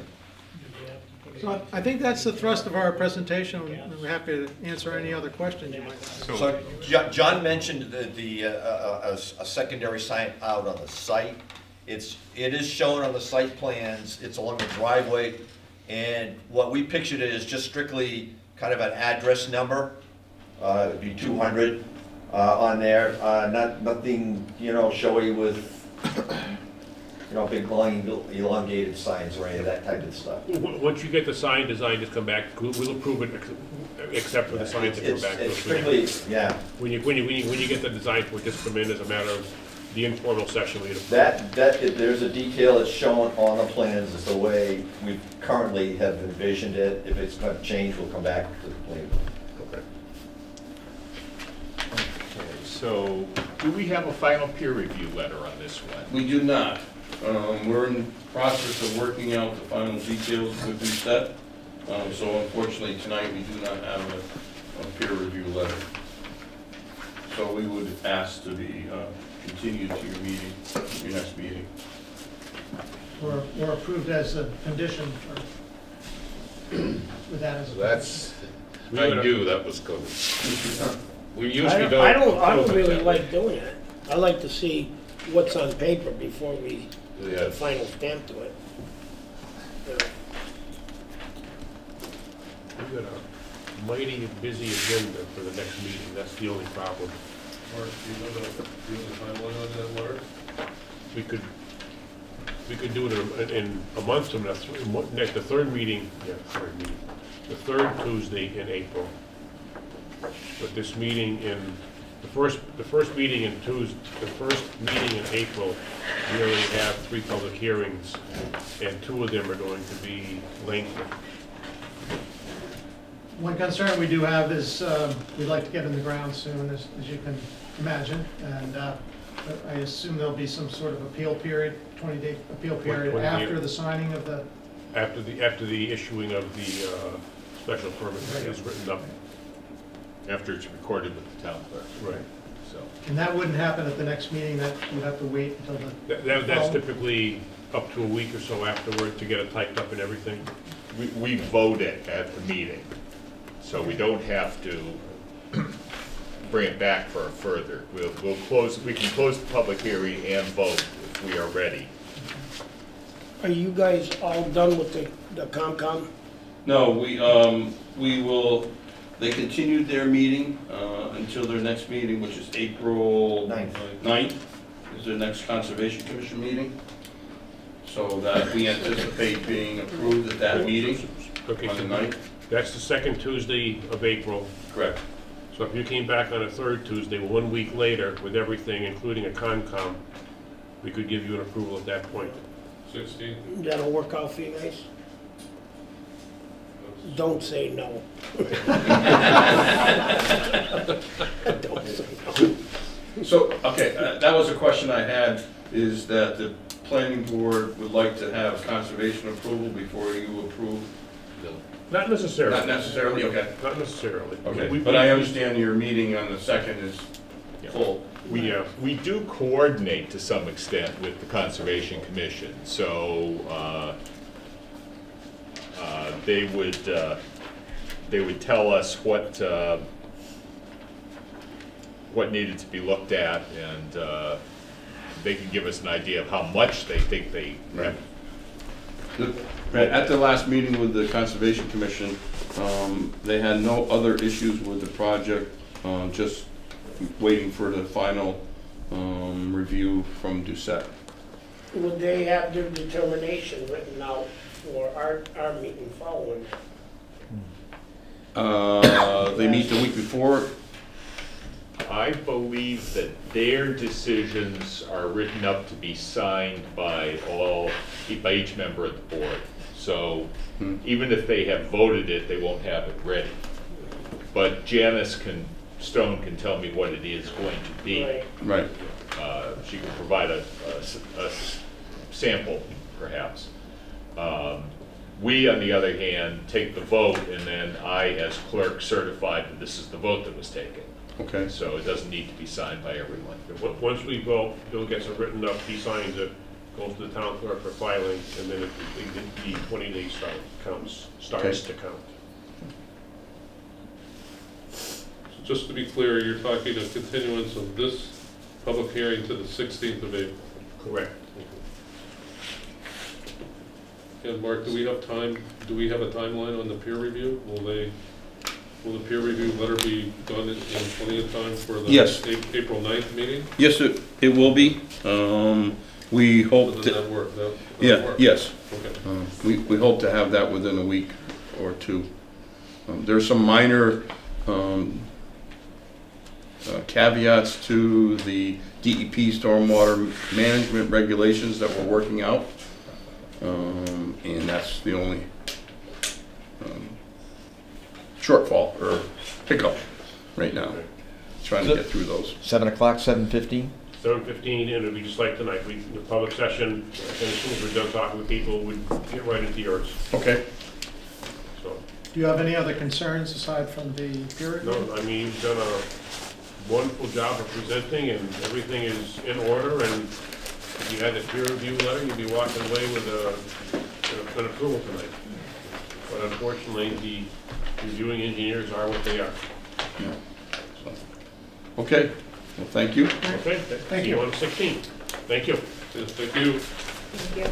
So I- think that's the thrust of our presentation. We're happy to answer any other questions you might have. So Jo- John mentioned the, the, uh, uh, a a secondary sign out on the site. It's, it is shown on the site plans, it's along the driveway, and what we pictured it is just strictly kind of an address number. Uh, it'd be two hundred, uh, on there, uh, not, nothing, you know, showy with, you know, big long elongated signs or any of that type of stuff. W- Once you get the sign design, just come back, we'll we'll approve it, ex- except for the signs that come It's, back. to it's us. strictly, yeah. When you, when you, when you, when you get the design for it, just come in as a matter of the informal session we'd. That, that, if there's a detail that's shown on the plans, is the way we currently have envisioned it. If it's gonna change, we'll come back to the plan. Okay. Okay, so, do we have a final peer review letter on this one? We do not. Um, We're in the process of working out the final details with Doucette. Um, So unfortunately, tonight, we do not have a, a peer review letter. So we would ask to be uh, continued to your meeting, your next meeting. Or, or approved as a condition or with that as a. That's, We I knew that was coming. We I usually don't, don't. I don't, I don't approve it really that way. like doing it. I like to see what's on paper before we put Yeah. the final stamp to it. Yeah. We've got a mighty busy agenda for the next meeting, that's the only problem. Mark, do you know the, do you know the timeline on that letter? We could, we could do it in, in a month from now, th- in what- next, the third meeting, yeah, third meeting, the third Tuesday in April. But this meeting in, the first, the first meeting in Tues, the first meeting in April, we already have three public hearings, and two of them are going to be lengthy. One concern we do have is, um, we'd like to get in the ground soon, as, as you can imagine. And, uh, I assume there'll be some sort of appeal period, twenty-day appeal period when the- after the signing of the, After the, after the issuing of the, uh, special permit is written up. After it's recorded with the town clerk. Right. So, and that wouldn't happen at the next meeting, that you'd have to wait until the. That, that- that's Well- typically up to a week or so afterward to get it typed up and everything. we, we vote it at the meeting, so we don't have to bring it back for a further. We'll, we'll close, we can close the public hearing and vote if we are ready. Are you guys all done with the, the Concom? No, we, um, we will, they continued their meeting, uh, until their next meeting, which is April Ninth. ninth, is their next Conservation Commission meeting. So that we anticipate being approved at that meeting Okay, on the so ninth. that's the second Tuesday of April, Correct. So if you came back on a third Tuesday, one week later, with everything, including a Concom, we could give you an approval at that point. Sixteen? That'll work out for you guys? Don't say no. [LAUGHS] Don't say no. So, okay, uh, that was a question I had, is that the planning board would like to have conservation approval before you approve? Not necessarily. Not necessarily, okay. Not necessarily. Okay, We- but I understand your meeting on the second is full. We, uh, we do coordinate to some extent with the Conservation Commission, so, uh, they would, uh, they would tell us what, uh, what needed to be looked at, and, uh, they can give us an idea of how much they think they Right. The- right, At the last meeting with the Conservation Commission, um, they had no other issues with the project, um, just waiting for the final um, review from Doucette. Would they have their determination written out for our, our meeting following? Uh, They meet the week before, I believe that their decisions are written up to be signed by all, by each member of the board. So even if they have voted it, they won't have it ready. But Janice can, Stone can tell me what it is going to be. Right. right, Uh, She can provide a a sample, perhaps. Um, We, on the other hand, take the vote, and then I, as clerk, certify that this is the vote that was taken. okay. So it doesn't need to be signed by everyone. But Once we vote, Bill gets it written up, he signs it, goes to the town clerk for filing, and then it- the, the twenty days start, counts, starts to count. Just to be clear, you're talking a continuance of this public hearing to the sixteenth of April. Correct. And Mark, do we have time, do we have a timeline on the peer review? Will they, will the peer review letter be done in in plenty of time for the Yes. A- April 9th meeting? Yes, it, it will be. Um, We hope Does to. that work? That- that'll Yeah, work? yes. Okay. Uh, We, we hope to have that within a week or two. Um, There's some minor um, uh, caveats to the DEP stormwater management regulations that we're working out. Um, And that's the only um, shortfall or hiccup right now, trying to get through those. Seven o'clock, seven fifteen? Seven fifteen, and it'll be just like tonight, we, the public session, and as soon as we're done talking with people, we get right into yours, Okay. so. Do you have any other concerns aside from the peer review? No, I mean, you've done a wonderful job of presenting, and everything is in order, and if you had a peer review letter, you'd be walking away with a, an approval tonight. But unfortunately, the reviewing engineers are what they are. Yeah. So, Okay, well, thank you. Okay, Thank you you. on sixteen. Thank you. Thank you. Thank you.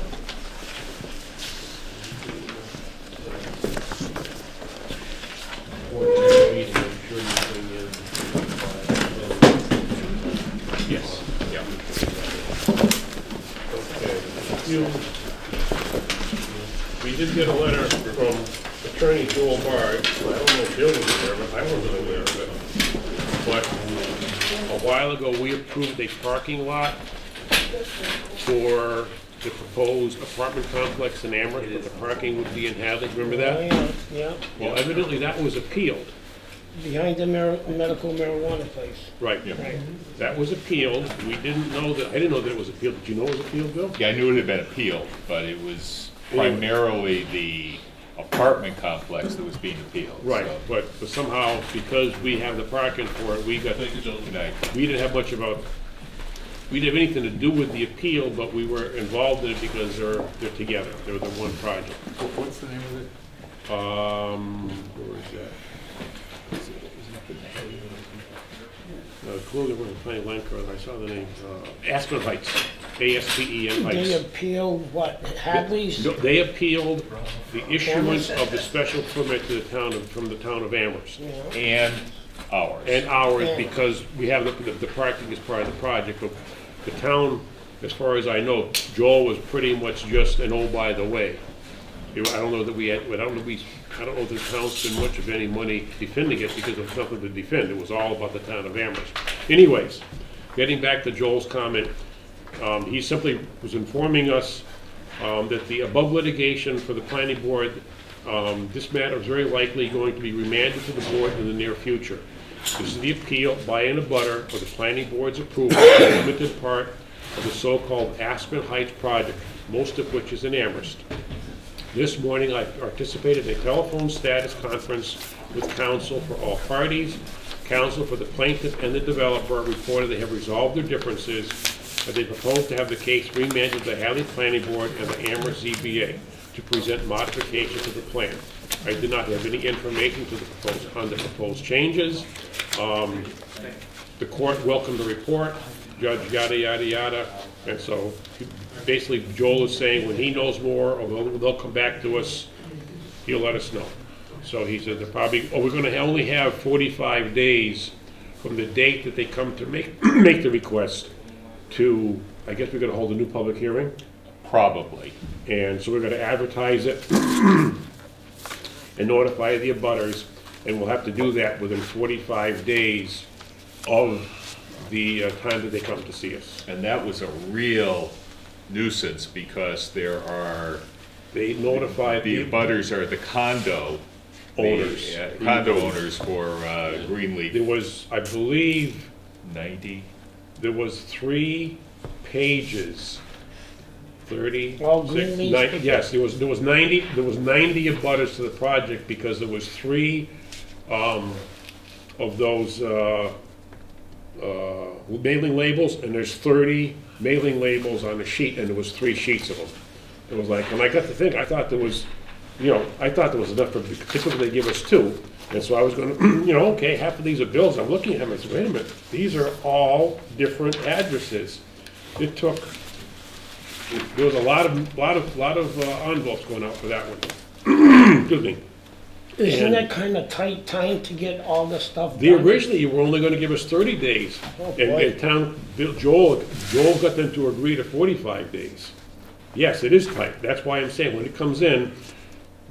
Uh, yes. Yeah. Okay. You, we did get a letter from Attorney Joel Bard, I don't know if Bill was aware of it, I wasn't aware of it. But a while ago, we approved a parking lot for the proposed apartment complex in Amherst, but the parking would be in Hadley, remember that? yeah, yeah, Well, evidently, that was appealed. Behind the mar- medical marijuana place. Right. yeah. Right. That was appealed, we didn't know that, I didn't know that it was appealed, did you know it was appealed, Bill? Yeah, I knew it had been appealed, but it was primarily the apartment complex that was being appealed. Right, so- but but somehow, because we have the parking for it, we got, Thank you, gentlemen. Good night. we didn't have much about, we didn't have anything to do with the appeal, but we were involved in it because they're, they're together, they're the one project. What's the name of it? Um, where is that? Uh, clearly wasn't playing line card, I saw the name, uh, Aspen Heights, A-S-P-E-N They Heights. appealed, what, Hadley's? No, They appealed the issuance of the special permit to the town of, from the town of Amherst. Yeah. And ours. And ours, Yeah. because we have, the, the- the parking is part of the project, but the town, as far as I know, Joel was pretty much just an oh, by the way. You- I don't know that we had, I don't know if we I don't know if the town spent much of any money defending it because was nothing to defend. It was all about the town of Amherst. Anyways, getting back to Joel's comment, um, he simply was informing us um, that the above litigation for the planning board, um, this matter is very likely going to be remanded to the board in the near future. This is the appeal by an abutter for the planning board's approval of a limited part of the so-called Aspen Heights project, most of which is in Amherst. This morning, I participated in a telephone status conference with counsel for all parties. Counsel for the plaintiff and the developer reported they have resolved their differences, that they propose to have the case remanded to the Hadley Planning Board and the Amherst ZBA to present modifications to the plan. I did not have any information to the proposed, on the proposed changes. Um, The court welcomed the report, judge yada, yada, yada, and so basically Joel is saying when he knows more, or they'll, they'll come back to us, he'll let us know. So he said they're probably, oh, we're gonna only have forty-five days from the date that they come to make, [CLEARS THROAT] make the request to, I guess we're gonna hold a new public hearing, Probably. and so we're gonna advertise it [CLEARS THROAT] and notify the abutters, and we'll have to do that within forty-five days of the uh, time that they come to see us. And that was a real nuisance because there are, They notify the the butters are the condo. the, Owners. uh, Condo owners for uh, There Greenleaf, was, I believe, ninety. there was three pages, thirty. All six, Greenleaf's nine- pictures? Yes, there was, there was ninety, there was ninety abutters to the project because there was three, um, of those, uh, uh, mailing labels, and there's thirty mailing labels on a sheet, and there was three sheets of them. It was like, when I got to think, I thought there was, you know, I thought there was enough for, typically they give us two. And so I was gonna, [CLEARS THROAT] you know, okay, half of these are bills, I'm looking at them, I said, wait a minute, these are all different addresses. It took, there was a lot of, lot of, lot of uh, envelopes going out for that one. [CLEARS THROAT] Excuse me. Isn't And- that kind of tight time to get all the stuff The done? originally, you were only gonna give us thirty days. Oh, And, boy. and town, Bill- Joel, Joel got them to agree to forty-five days. Yes, it is tight. That's why I'm saying, when it comes in,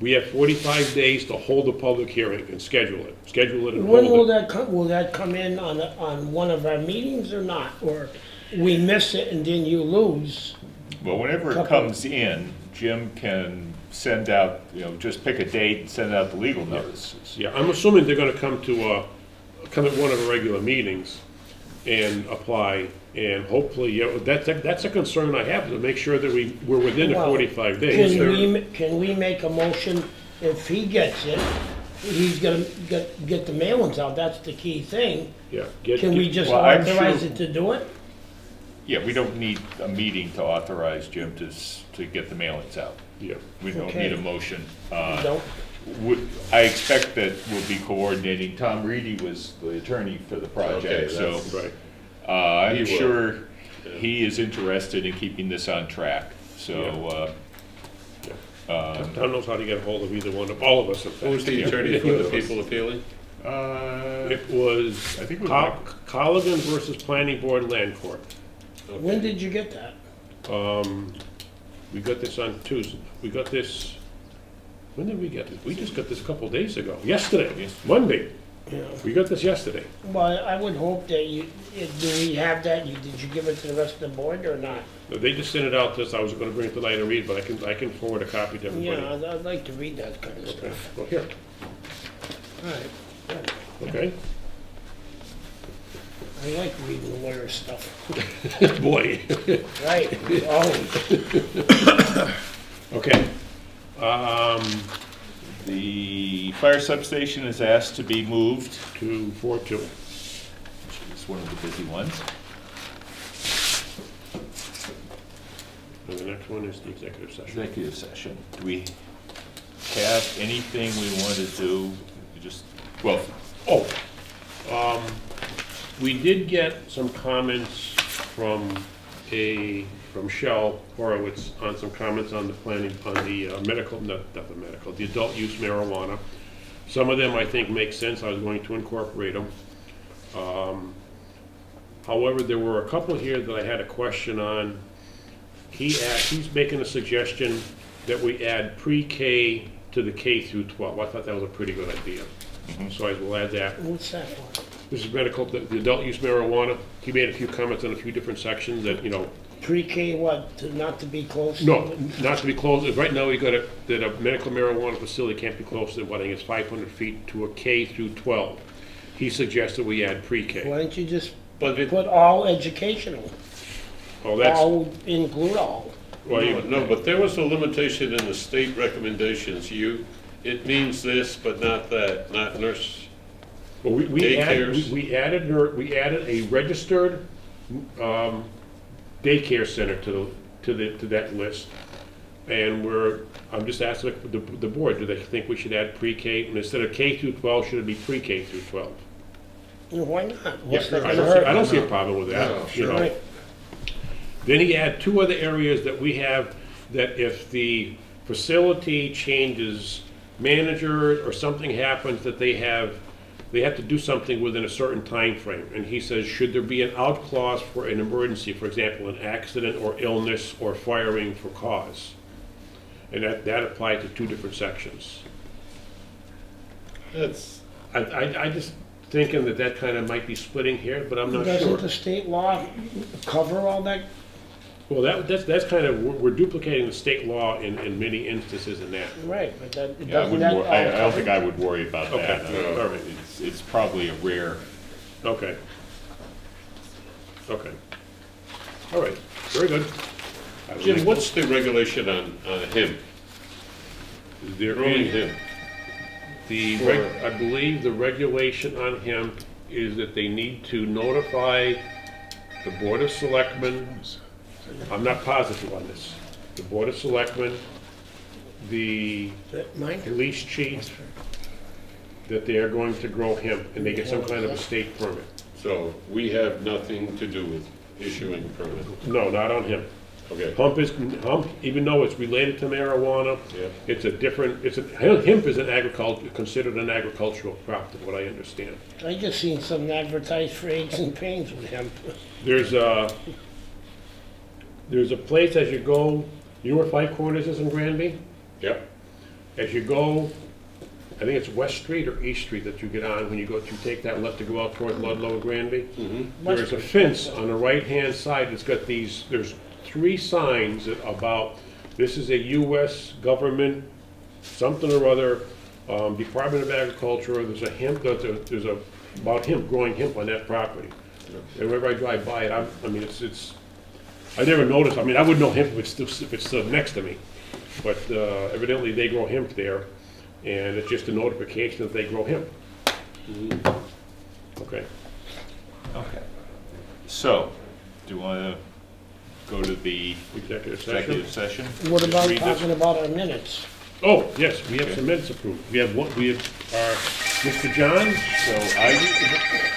we have forty-five days to hold a public hearing and schedule it. Schedule it and When will hold it. that come, will that come in on, a- on one of our meetings or not? Or we miss it and then you lose? Well, whenever it Couple. comes in, Jim can send out, you know, just pick a date and send out the legal notices. Yeah, I'm assuming they're gonna come to, uh, come at one of the regular meetings and apply. And hopefully, yeah, that's, that's a concern I have, to make sure that we, we're within the Well, forty-five days. Can we, ma- can we make a motion, if he gets it, he's gonna get, get the mailings out, that's the key thing. Yeah. get- Can we just Well, I'm authorize sure- it to do it? Yeah, we don't need a meeting to authorize Jim to, s- to get the mailings out. Yeah. We don't Okay. need a motion. Uh, Don't, would- I expect that we'll be coordinating. Tom Reidy was the attorney for the project, Okay, so that's- Right. uh, He I'm will. sure he is interested in keeping this on track. So, uh, um, Tom knows how to get a hold of either one of, all of us. in fact. Who's the attorney [LAUGHS] for the people appealing? uh, It was I think it was Col- Colligan versus Planning Board Land Court. when did you get that? Um, we got this on Tuesday, we got this, when did we get it? We just got this a couple days ago, yesterday, Monday. Yeah. We got this yesterday. Well, I would hope that you, do we have that, you, did you give it to the rest of the board or not? They just sent it out to us, I was gonna bring it tonight and read, but I can, I can forward a copy to everybody. Yeah, I'd, I'd like to read that kind of Okay, stuff. well, here, All right, good. okay? I like reading the lawyer stuff. [LAUGHS] Boy. Right, always. [COUGHS] Okay. Um, the fire substation is asked to be moved, to four two. which is one of the busy ones. And the next one is the executive session. Executive session. Do we have anything we want to do? Just, well, Oh, um, we did get some comments from a, from Shel Horowitz on some comments on the planning, on the uh, medical, not, the medical, the adult use marijuana. Some of them I think make sense, I was going to incorporate them. Um, However, there were a couple here that I had a question on. He asked, he's making a suggestion that we add pre-K to the K through twelve. I thought that was a pretty good idea. So I will add that. What's that for? This is medical, the the adult use marijuana. He made a few comments on a few different sections that, you know, Pre-K what, to not to be close? to no, it? not to be closed. Right now, we got a, that a medical marijuana facility can't be closer than, what, I think it's five hundred feet to a K through twelve. He suggested we add pre-K. Why don't you just But it, put all educational? Oh, that's, All, include all. well, you, no, but there was a limitation in the state recommendations. You, it means this, but not that, not nurse. Well, we, we added, we- Daycares. we added, nur- we added a registered, um, daycare center to the, to the, to that list. And we're, I'm just asking the, the board, do they think we should add pre-K, and instead of K through twelve, should it be pre-K through twelve? Why not? Yeah, What's that I gonna don't see, hurt? I don't see a problem with No, that, you know. Right. Then he had two other areas that we have, that if the facility changes manager or something happens, that they have, they have to do something within a certain time frame. And he says, should there be an out clause for an emergency, for example, an accident or illness or firing for cause? And that, that applied to two different sections. That's, I, I, I just thinking that that kind of might be splitting here, but I'm not sure. Doesn't the state law cover all that? Well, that, that's, that's kind of, we're we're duplicating the state law in, in many instances in that. Right, but that, Yeah, I doesn't wouldn't, that wor- I, I don't think? I would worry about Okay, that. no, all right. Uh, it's, it's probably a rare, Okay. Okay. All right, very good. I will Jim, make- what's the regulation on, on hemp, There growing is, him? the, reg- I believe the regulation on hemp is that they need to notify the Board of Selectmen, I'm not positive on this, the Board of Selectmen, the Is that mine? police chief, that they are going to grow hemp, and they get some kind of a state permit. So we have nothing to do with issuing a permit. No, not on hemp. Okay. Hemp is, hemp, even though it's related to marijuana, Yeah. it's a different, it's a, hemp is an agriculture, considered an agricultural crop, to what I understand. I just seen some advertised for aches and pains with hemp. There's a, there's a place as you go, you know where Five Corners is in Granby? Yep. As you go, I think it's West Street or East Street that you get on when you go, you take that left to go out toward Ludlow and Granby. There is a fence on the right-hand side that's got these, there's three signs about, this is a US government, something or other, um, Department of Agriculture, there's a hemp, there's a, there's a, about hemp, growing hemp on that property. And whenever I drive by it, I'm, I mean, it's, it's, I never noticed, I mean, I wouldn't know hemp if it's still, if it's still next to me. But uh, evidently they grow hemp there, and it's just a notification that they grow hemp. Okay. okay. So, do you want to go to the Executive session. executive session? What Just about read this? talking about our minutes? Oh, yes, we have Okay. some minutes approved. We have one, we have, uh, Mr. John, So I,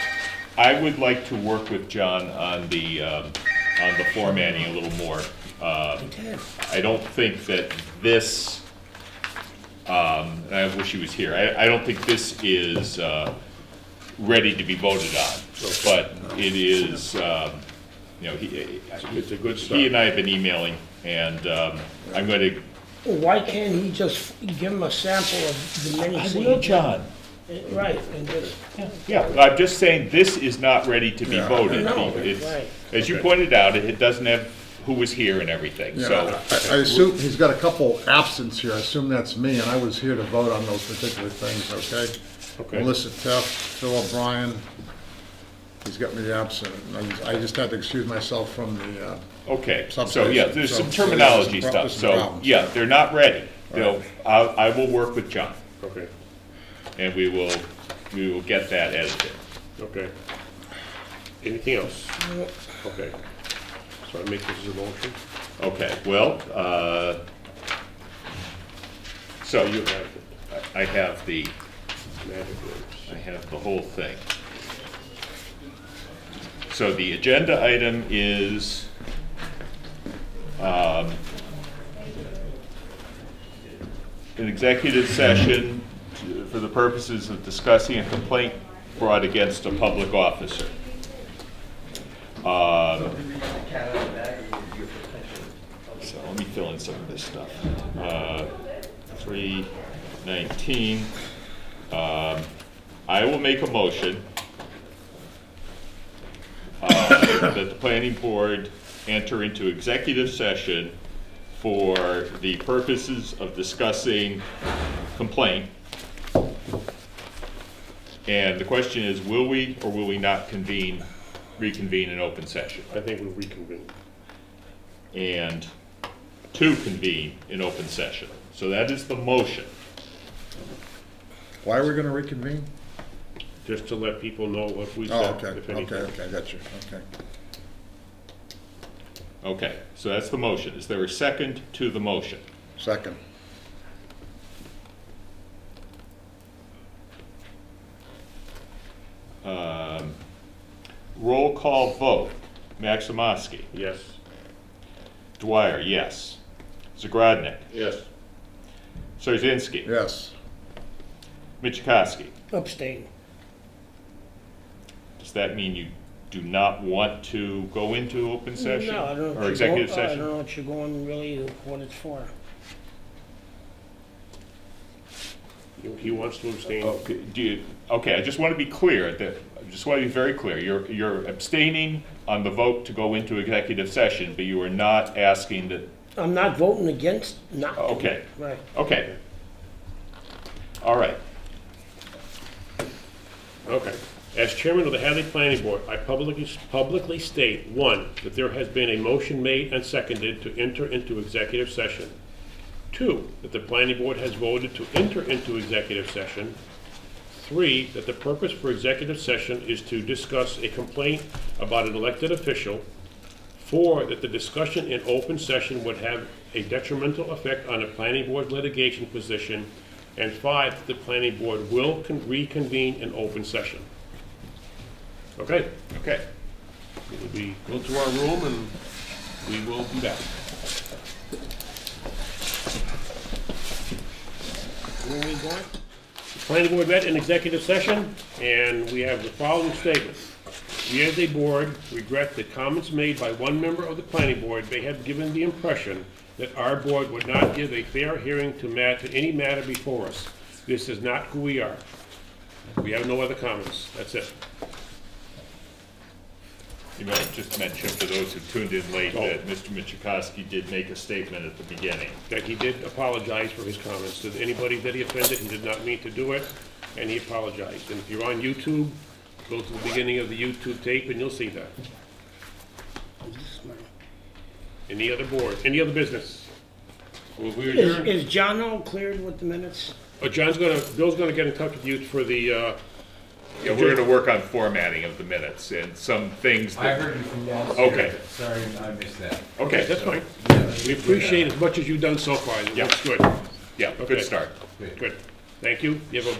I would like to work with John on the, um, on the formatting a little more. Uh, I don't think that this, um, and I wish he was here, I, I don't think this is, uh, ready to be voted on. But it is, um, you know, he, it's a good he and I have been emailing, and, um, I'm gonna, Why can't he just give him a sample of the many I things? will, John. Right, and just, Yeah, I'm just saying, this is not ready to be Yeah, voted. know, It's- right. As you Okay. pointed out, it it doesn't have who was here and everything, Yeah, so. I I assume, he's got a couple absents here, I assume that's me, and I was here to vote on those particular things, okay? Okay. Melissa Teff, Phil O'Brien, he's got me the absent, I I just had to excuse myself from the, uh, Okay, so Substation, yeah, there's so- some so yeah, terminology some stuff, pro- there's some so, problems. yeah, they're not ready. They'll, I, I will work with John, Okay, and we will, we will get that edited. okay. Anything else? Okay. So I make this as a motion? Okay, well, uh, so You it, I have the, magic words. I have the whole thing. So the agenda item is, um, an executive session for the purposes of discussing a complaint brought against a public officer. Um, So let me fill in some of this stuff. Uh, Three, nineteen. Um, I will make a motion uh, that the planning board enter into executive session for the purposes of discussing complaint. And the question is, will we or will we not convene, reconvene in open session? I think we'll reconvene. And to convene in open session. So that is the motion. Why are we gonna reconvene? Just to let people know what we Oh, said, okay, if okay, anything. okay, I got you, okay. Okay, so that's the motion. Is there a second to the motion? Second. Um, Roll call vote. Maksimoski. Yes. Dwyer, yes. Zgrodnik. Yes. Sarzinski. Yes. Michikowski. Abstain. Does that mean you do not want to go into open session? No, I don't know. what Or you're executive going- I session? don't know what you're going, really, what it's for. He- He wants to abstain. Oh, okay, do you, okay, I just want to be clear, that, I just want to be very clear. You're, you're abstaining on the vote to go into executive session, but you are not asking that, I'm not voting against not. to. Okay. Right. okay. All right. Okay. As chairman of the Hadley Planning Board, I publicly, publicly state, one, that there has been a motion made and seconded to enter into executive session. Two, that the planning board has voted to enter into executive session. Three, that the purpose for executive session is to discuss a complaint about an elected official. Four, that the discussion in open session would have a detrimental effect on the planning board litigation position. And five, that the planning board will con- reconvene in open session. Okay, Okay. we'll be, go to our room and we will be back. We going? The planning board met in executive session, and we have the following statement. We as a board regret the comments made by one member of the planning board may have given the impression that our board would not give a fair hearing to to any matter before us. This is not who we are. We have no other comments. That's it. You might just mention for those who tuned in late Oh. that Mr. Michikowski did make a statement at the beginning. that he did apologize for his comments. To anybody that he offended, he did not mean to do it, and he apologized. And if you're on YouTube, go to the beginning of the YouTube tape and you'll see that. Any other board, any other business? Will we Is, adjourn? is John all cleared with the minutes? Oh, John's gonna, Bill's gonna get in touch with you for the, uh, Yeah, we're gonna work on formatting of the minutes and some things I that. heard you from downstairs. Okay. Sorry, I missed that. okay, that's fine. Yeah. We appreciate as much as you've done so far. It Yeah. looks good. Yeah, Okay. good start. Good. Thank you. You have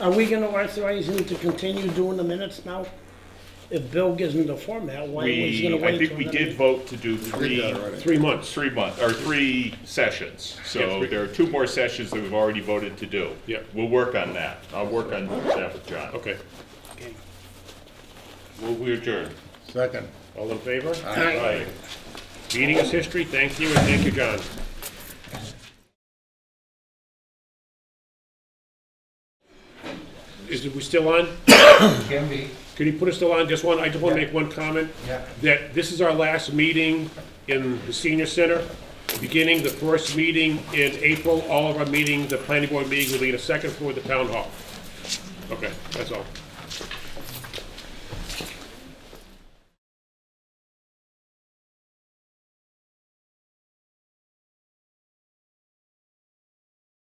a Are we gonna authorize him to continue doing the minutes now? If Bill gives him the format, why was he We, gonna I wait think till we then? did vote to do three, three months. three months, or three sessions. Yeah, So three. there are two more sessions that we've already voted to do. Yeah. We'll work on that. I'll work on that with John. Okay. Okay. Will we adjourn? Second. All in favor? Aye. Meeting is history. Thank you, and thank you, John. Is it, we still on? Can be. Can you put us still on? Just one, I just want to make one comment. Yeah. That this is our last meeting in the senior center. Beginning the first meeting in April, all of our meetings, the planning board meetings will be in the second floor of the town hall. Okay, that's all.